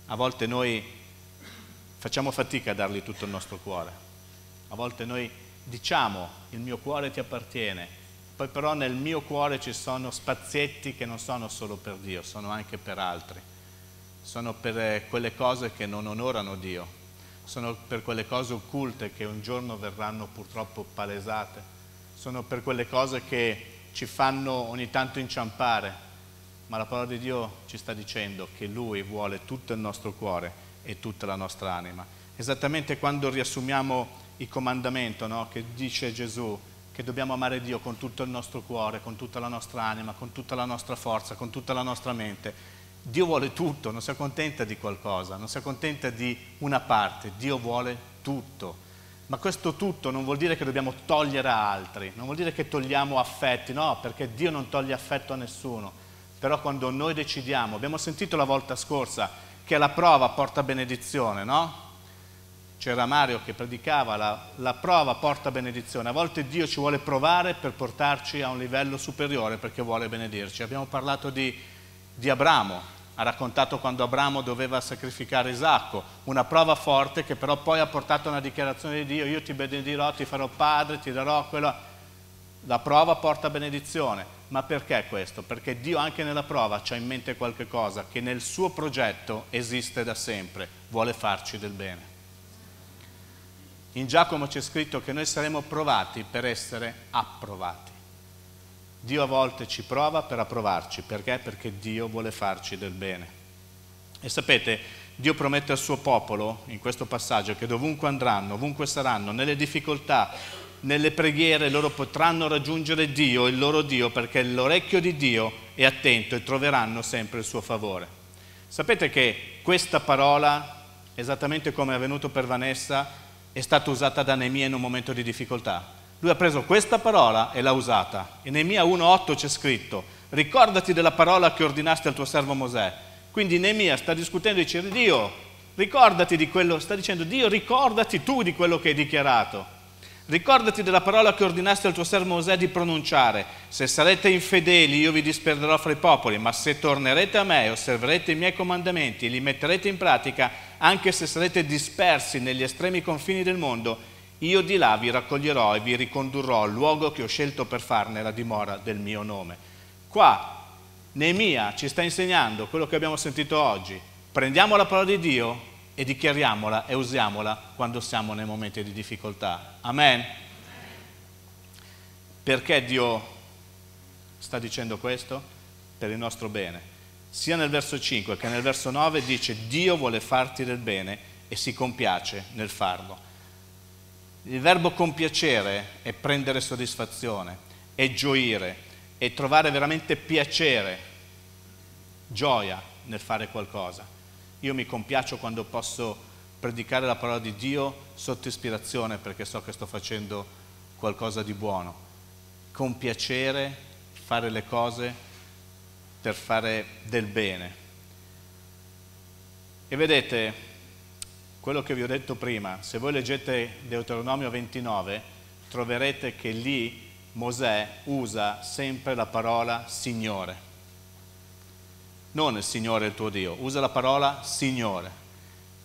A volte noi facciamo fatica a dargli tutto il nostro cuore, a volte noi diciamo il mio cuore ti appartiene, poi però nel mio cuore ci sono spazietti che non sono solo per Dio, sono anche per altri, sono per quelle cose che non onorano Dio, sono per quelle cose occulte che un giorno verranno purtroppo palesate, sono per quelle cose che ci fanno ogni tanto inciampare, ma la parola di Dio ci sta dicendo che Lui vuole tutto il nostro cuore e tutta la nostra anima. Esattamente quando riassumiamo il comandamento no? che dice Gesù, che dobbiamo amare Dio con tutto il nostro cuore, con tutta la nostra anima, con tutta la nostra forza, con tutta la nostra mente, Dio vuole tutto, non si accontenta di qualcosa, non si accontenta di una parte, Dio vuole tutto. Ma questo tutto non vuol dire che dobbiamo togliere a altri, non vuol dire che togliamo affetti, no, perché Dio non toglie affetto a nessuno. Però quando noi decidiamo, abbiamo sentito la volta scorsa che la prova porta benedizione, no? C'era Mario che predicava, la, la prova porta benedizione. A volte Dio ci vuole provare per portarci a un livello superiore perché vuole benedirci. Abbiamo parlato di di Abramo, ha raccontato quando Abramo doveva sacrificare Isacco, una prova forte che però poi ha portato a una dichiarazione di Dio, io ti benedirò, ti farò padre, ti darò quello. La prova porta benedizione, ma perché questo? Perché Dio anche nella prova ha in mente qualche cosa che nel suo progetto esiste da sempre, vuole farci del bene. In Giacomo c'è scritto che noi saremo provati per essere approvati. Dio a volte ci prova per approvarci, perché? Perché Dio vuole farci del bene. E sapete, Dio promette al suo popolo in questo passaggio che dovunque andranno, ovunque saranno, nelle difficoltà, nelle preghiere, loro potranno raggiungere Dio, il loro Dio, perché l'orecchio di Dio è attento e troveranno sempre il suo favore. Sapete che questa parola, esattamente come è avvenuto per Vanessa, è stata usata da Nemia in un momento di difficoltà. Lui ha preso questa parola e l'ha usata. In Neemia 1.8 c'è scritto, ricordati della parola che ordinaste al tuo servo Mosè. Quindi Neemia sta discutendo e dice, Dio, ricordati di quello, sta dicendo, Dio, ricordati tu di quello che hai dichiarato. Ricordati della parola che ordinaste al tuo servo Mosè di pronunciare. Se sarete infedeli io vi disperderò fra i popoli, ma se tornerete a me e osserverete i miei comandamenti e li metterete in pratica, anche se sarete dispersi negli estremi confini del mondo, io di là vi raccoglierò e vi ricondurrò al luogo che ho scelto per farne la dimora del mio nome. Qua Neemia ci sta insegnando quello che abbiamo sentito oggi. Prendiamo la parola di Dio e dichiariamola e usiamola quando siamo nei momenti di difficoltà. Amen. Perché Dio sta dicendo questo? Per il nostro bene. Sia nel verso 5 che nel verso 9 dice Dio vuole farti del bene e si compiace nel farlo. Il verbo compiacere è prendere soddisfazione, è gioire, è trovare veramente piacere, gioia nel fare qualcosa. Io mi compiaccio quando posso predicare la parola di Dio sotto ispirazione perché so che sto facendo qualcosa di buono. Compiacere, fare le cose per fare del bene. E vedete, quello che vi ho detto prima, se voi leggete Deuteronomio 29, troverete che lì Mosè usa sempre la parola Signore. Non il Signore il tuo Dio, usa la parola Signore.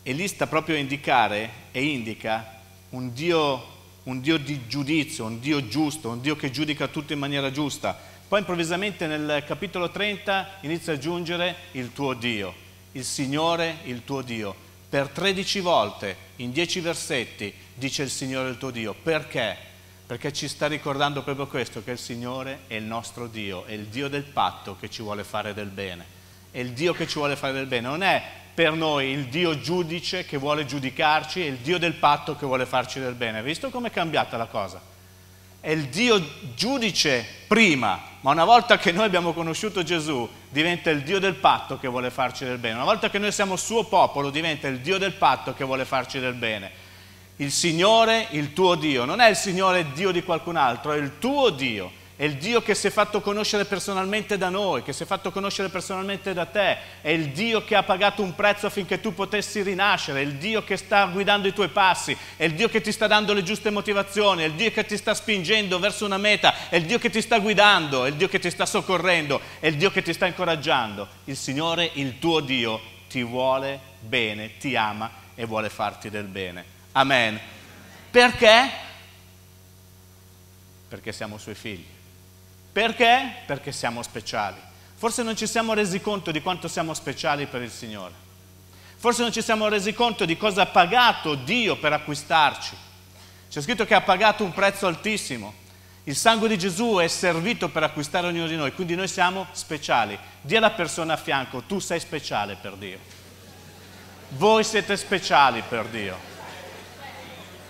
E lì sta proprio a indicare e indica un Dio, un Dio di giudizio, un Dio giusto, un Dio che giudica tutto in maniera giusta. Poi improvvisamente nel capitolo 30 inizia a aggiungere il tuo Dio, il Signore il tuo Dio per 13 volte, in 10 versetti, dice il Signore il tuo Dio. Perché? Perché ci sta ricordando proprio questo, che il Signore è il nostro Dio, è il Dio del patto che ci vuole fare del bene. È il Dio che ci vuole fare del bene, non è per noi il Dio giudice che vuole giudicarci, è il Dio del patto che vuole farci del bene. Hai visto com'è cambiata la cosa? È il Dio giudice prima, ma una volta che noi abbiamo conosciuto Gesù, diventa il Dio del patto che vuole farci del bene. Una volta che noi siamo suo popolo, diventa il Dio del patto che vuole farci del bene. Il Signore, il tuo Dio, non è il Signore Dio di qualcun altro, è il tuo Dio è il Dio che si è fatto conoscere personalmente da noi, che si è fatto conoscere personalmente da te, è il Dio che ha pagato un prezzo affinché tu potessi rinascere, è il Dio che sta guidando i tuoi passi, è il Dio che ti sta dando le giuste motivazioni, è il Dio che ti sta spingendo verso una meta, è il Dio che ti sta guidando, è il Dio che ti sta soccorrendo, è il Dio che ti sta incoraggiando. Il Signore, il tuo Dio, ti vuole bene, ti ama e vuole farti del bene. Amen. Perché? Perché siamo suoi figli. Perché? Perché siamo speciali. Forse non ci siamo resi conto di quanto siamo speciali per il Signore. Forse non ci siamo resi conto di cosa ha pagato Dio per acquistarci. C'è scritto che ha pagato un prezzo altissimo. Il sangue di Gesù è servito per acquistare ognuno di noi, quindi noi siamo speciali. Dì alla persona a fianco, tu sei speciale per Dio. Voi siete speciali per Dio.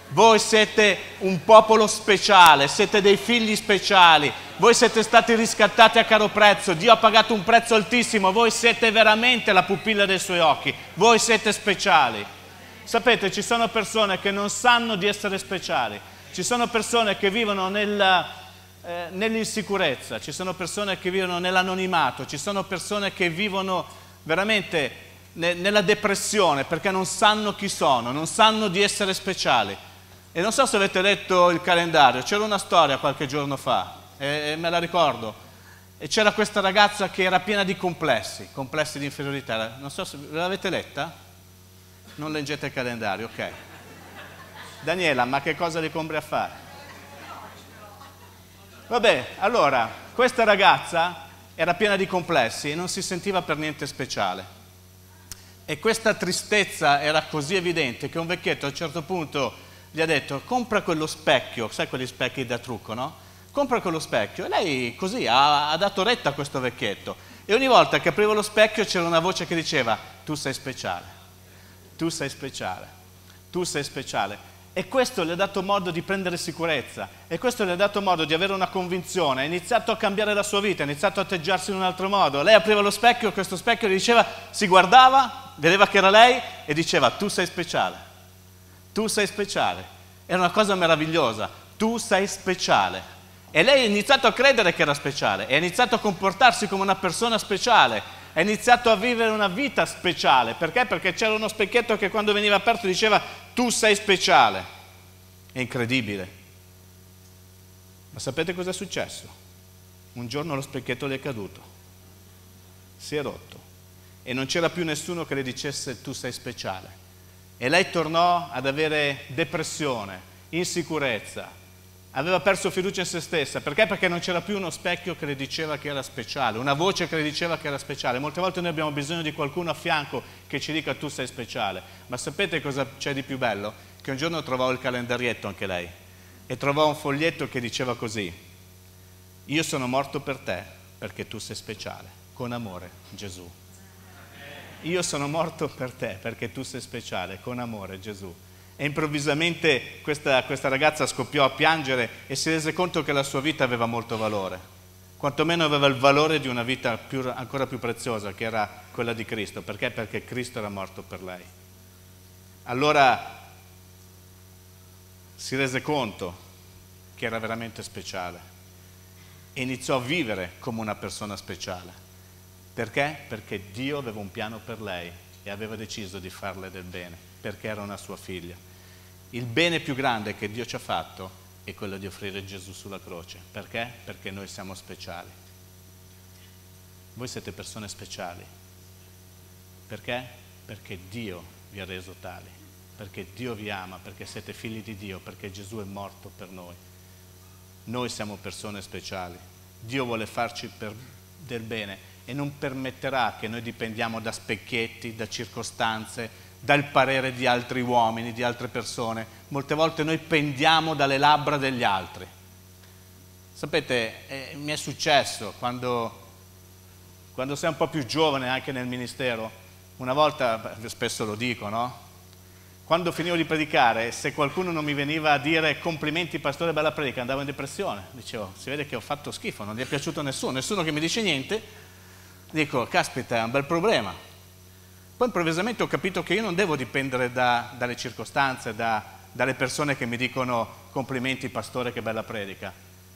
Voi siete un popolo speciale, siete dei figli speciali, voi siete stati riscattati a caro prezzo, Dio ha pagato un prezzo altissimo, voi siete veramente la pupilla dei suoi occhi, voi siete speciali. Sapete, ci sono persone che non sanno di essere speciali, ci sono persone che vivono nella, eh, nell'insicurezza, ci sono persone che vivono nell'anonimato, ci sono persone che vivono veramente ne, nella depressione perché non sanno chi sono, non sanno di essere speciali. E non so se avete letto il calendario, c'era una storia qualche giorno fa, e, me la ricordo, e c'era questa ragazza che era piena di complessi, complessi di inferiorità. Non so se l'avete letta? Non leggete il calendario, ok. Daniela, ma che cosa li compri a fare? Vabbè, allora, questa ragazza era piena di complessi e non si sentiva per niente speciale. E questa tristezza era così evidente che un vecchietto a un certo punto gli ha detto compra quello specchio, sai quegli specchi da trucco, no? Compra quello specchio. E lei così ha, ha dato retta a questo vecchietto. E ogni volta che apriva lo specchio c'era una voce che diceva tu sei speciale, tu sei speciale, tu sei speciale. E questo le ha dato modo di prendere sicurezza, e questo le ha dato modo di avere una convinzione, ha iniziato a cambiare la sua vita, ha iniziato a atteggiarsi in un altro modo. Lei apriva lo specchio, questo specchio le diceva, si guardava, vedeva che era lei e diceva tu sei speciale tu sei speciale. Era una cosa meravigliosa, tu sei speciale. E lei ha iniziato a credere che era speciale, ha iniziato a comportarsi come una persona speciale, ha iniziato a vivere una vita speciale. Perché? Perché c'era uno specchietto che quando veniva aperto diceva tu sei speciale. È incredibile. Ma sapete cosa è successo? Un giorno lo specchietto le è caduto, si è rotto e non c'era più nessuno che le dicesse tu sei speciale. E lei tornò ad avere depressione, insicurezza, aveva perso fiducia in se stessa. Perché? Perché non c'era più uno specchio che le diceva che era speciale, una voce che le diceva che era speciale. Molte volte noi abbiamo bisogno di qualcuno a fianco che ci dica tu sei speciale. Ma sapete cosa c'è di più bello? Che un giorno trovò il calendarietto anche lei e trovò un foglietto che diceva così, io sono morto per te perché tu sei speciale, con amore Gesù io sono morto per te perché tu sei speciale, con amore Gesù. E improvvisamente questa, questa, ragazza scoppiò a piangere e si rese conto che la sua vita aveva molto valore, quantomeno aveva il valore di una vita più, ancora più preziosa, che era quella di Cristo. Perché? Perché Cristo era morto per lei. Allora si rese conto che era veramente speciale e iniziò a vivere come una persona speciale. Perché? Perché Dio aveva un piano per lei e aveva deciso di farle del bene, perché era una sua figlia. Il bene più grande che Dio ci ha fatto è quello di offrire Gesù sulla croce. Perché? Perché noi siamo speciali. Voi siete persone speciali. Perché? Perché Dio vi ha reso tali, perché Dio vi ama, perché siete figli di Dio, perché Gesù è morto per noi. Noi siamo persone speciali. Dio vuole farci del bene e non permetterà che noi dipendiamo da specchietti, da circostanze, dal parere di altri uomini, di altre persone. Molte volte noi pendiamo dalle labbra degli altri. Sapete, eh, mi è successo quando, quando sei un po' più giovane anche nel ministero, una volta, spesso lo dico, no? quando finivo di predicare, se qualcuno non mi veniva a dire complimenti pastore bella predica, andavo in depressione. Dicevo, si vede che ho fatto schifo, non gli è piaciuto a nessuno, nessuno che mi dice niente. Dico, caspita, è un bel problema. Poi improvvisamente ho capito che io non devo dipendere da, dalle circostanze, da, dalle persone che mi dicono complimenti pastore che bella predica.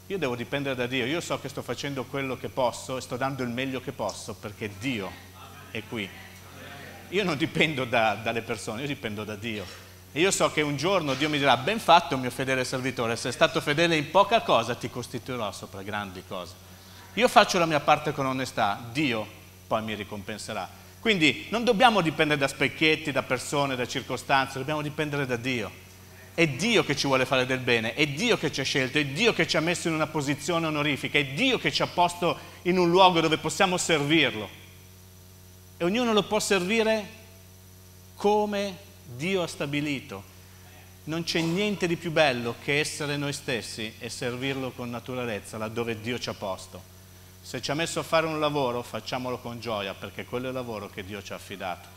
Io devo dipendere da Dio, io so che sto facendo quello che posso e sto dando il meglio che posso perché Dio è qui io non dipendo da, dalle persone, io dipendo da Dio. E io so che un giorno Dio mi dirà, ben fatto mio fedele servitore, sei stato fedele in poca cosa, ti costituirò sopra grandi cose. Io faccio la mia parte con onestà, Dio poi mi ricompenserà. Quindi non dobbiamo dipendere da specchietti, da persone, da circostanze, dobbiamo dipendere da Dio. È Dio che ci vuole fare del bene, è Dio che ci ha scelto, è Dio che ci ha messo in una posizione onorifica, è Dio che ci ha posto in un luogo dove possiamo servirlo e ognuno lo può servire come Dio ha stabilito. Non c'è niente di più bello che essere noi stessi e servirlo con naturalezza laddove Dio ci ha posto. Se ci ha messo a fare un lavoro, facciamolo con gioia, perché quello è il lavoro che Dio ci ha affidato.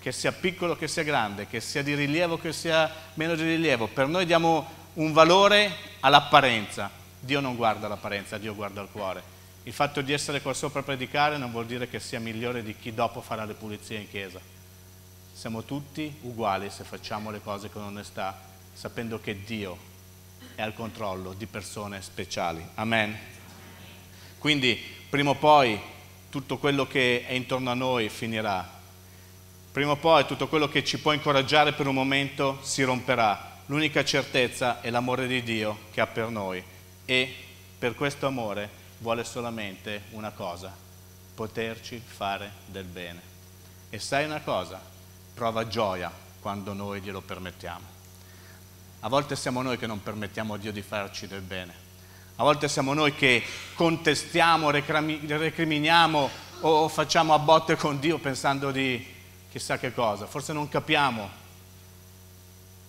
Che sia piccolo, che sia grande, che sia di rilievo, che sia meno di rilievo. Per noi diamo un valore all'apparenza. Dio non guarda l'apparenza, Dio guarda il cuore. Il fatto di essere qua sopra a predicare non vuol dire che sia migliore di chi dopo farà le pulizie in chiesa. Siamo tutti uguali se facciamo le cose con onestà, sapendo che Dio è al controllo di persone speciali. Amen. Quindi prima o poi tutto quello che è intorno a noi finirà. Prima o poi tutto quello che ci può incoraggiare per un momento si romperà. L'unica certezza è l'amore di Dio che ha per noi e per questo amore vuole solamente una cosa, poterci fare del bene. E sai una cosa? Prova gioia quando noi glielo permettiamo. A volte siamo noi che non permettiamo a Dio di farci del bene. A volte siamo noi che contestiamo, recriminiamo o facciamo a botte con Dio pensando di chissà che cosa. Forse non capiamo.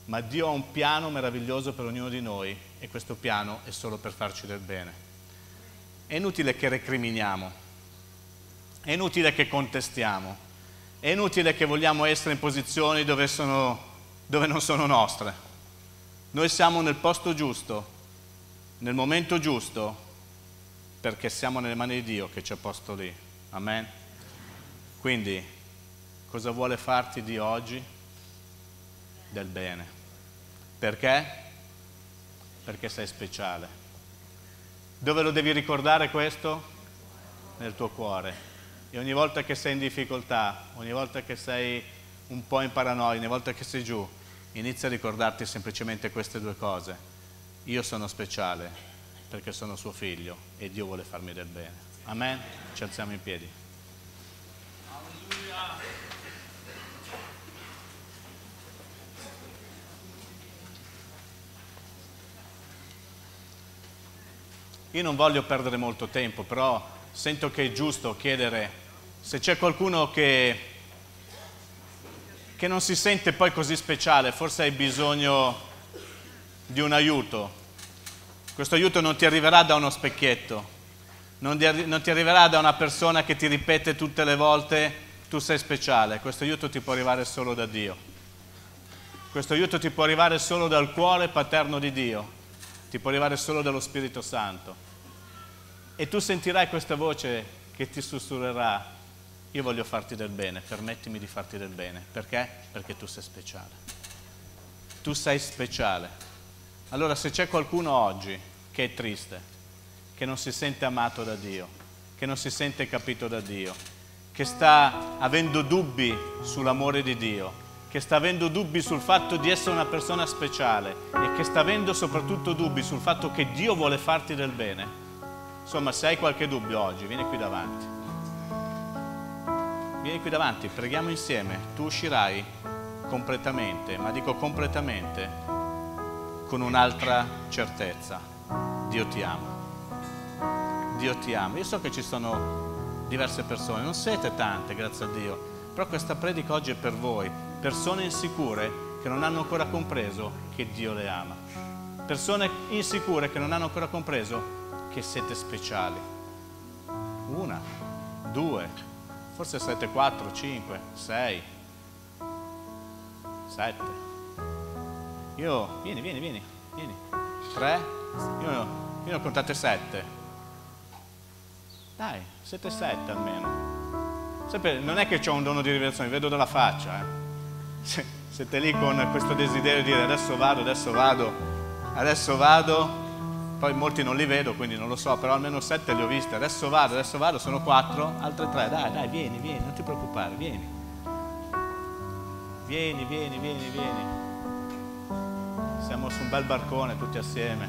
Ma Dio ha un piano meraviglioso per ognuno di noi e questo piano è solo per farci del bene. È inutile che recriminiamo, è inutile che contestiamo, è inutile che vogliamo essere in posizioni dove, sono, dove non sono nostre. Noi siamo nel posto giusto, nel momento giusto, perché siamo nelle mani di Dio che ci ha posto lì. Amen. Quindi, cosa vuole farti di oggi? Del bene. Perché? Perché sei speciale. Dove lo devi ricordare questo? Nel tuo cuore. E ogni volta che sei in difficoltà, ogni volta che sei un po' in paranoia, ogni volta che sei giù, inizia a ricordarti semplicemente queste due cose. Io sono speciale perché sono suo figlio e Dio vuole farmi del bene. Amen? Ci alziamo in piedi. Io non voglio perdere molto tempo, però sento che è giusto chiedere se c'è qualcuno che, che non si sente poi così speciale, forse hai bisogno di un aiuto. Questo aiuto non ti arriverà da uno specchietto, non ti, arriverà da una persona che ti ripete tutte le volte tu sei speciale, questo aiuto ti può arrivare solo da Dio. Questo aiuto ti può arrivare solo dal cuore paterno di Dio, ti può arrivare solo dallo Spirito Santo. E tu sentirai questa voce che ti sussurrerà, io voglio farti del bene, permettimi di farti del bene. Perché? Perché tu sei speciale. Tu sei speciale. Allora se c'è qualcuno oggi che è triste, che non si sente amato da Dio, che non si sente capito da Dio, che sta avendo dubbi sull'amore di Dio, che sta avendo dubbi sul fatto di essere una persona speciale e che sta avendo soprattutto dubbi sul fatto che Dio vuole farti del bene, Insomma, se hai qualche dubbio oggi, vieni qui davanti. Vieni qui davanti, preghiamo insieme. Tu uscirai completamente, ma dico completamente, con un'altra certezza. Dio ti ama. Dio ti ama. Io so che ci sono diverse persone, non siete tante, grazie a Dio, però questa predica oggi è per voi, persone insicure che non hanno ancora compreso che Dio le ama. Persone insicure che non hanno ancora compreso che siete speciali. Una, due, forse siete quattro, cinque, sei, sette. Io, vieni, vieni, vieni, vieni. Tre, io, io ne ho contate sette. Dai, siete sette almeno. Sapete, non è che ho un dono di rivelazione, vedo dalla faccia. Eh. Siete lì con questo desiderio di dire adesso vado, adesso vado, adesso vado. Poi molti non li vedo, quindi non lo so, però almeno sette li ho viste. Adesso vado, adesso vado, sono quattro, altre tre. Dai, dai, vieni, vieni, non ti preoccupare, vieni. Vieni, vieni, vieni, vieni. Siamo su un bel barcone tutti assieme.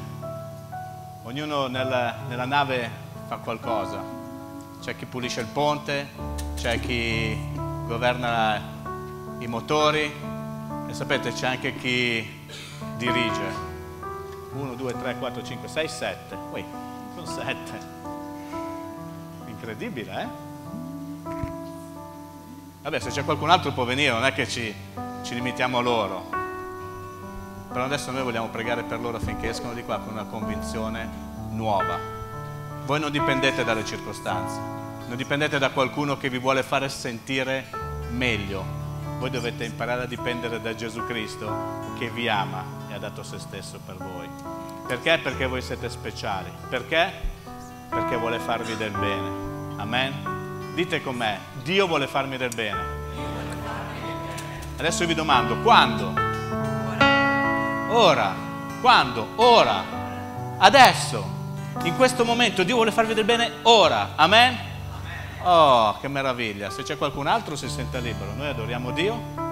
Ognuno nel- nella nave fa qualcosa. C'è chi pulisce il ponte, c'è chi governa i motori e sapete c'è anche chi dirige. 1, 2, 3, 4, 5, 6, 7. Ui, sono 7. Incredibile, eh? Vabbè, se c'è qualcun altro può venire, non è che ci, ci limitiamo a loro. Però adesso noi vogliamo pregare per loro affinché escano di qua con una convinzione nuova. Voi non dipendete dalle circostanze, non dipendete da qualcuno che vi vuole fare sentire meglio. Voi dovete imparare a dipendere da Gesù Cristo che vi ama e ha dato se stesso per voi. Perché? Perché voi siete speciali. Perché? Perché vuole farvi del bene. Amen? Dite con me, Dio vuole farmi del bene. Adesso vi domando, quando? Ora. Quando? Ora. Adesso. In questo momento Dio vuole farvi del bene ora. Amen? Oh, che meraviglia. Se c'è qualcun altro si sente libero. Noi adoriamo Dio.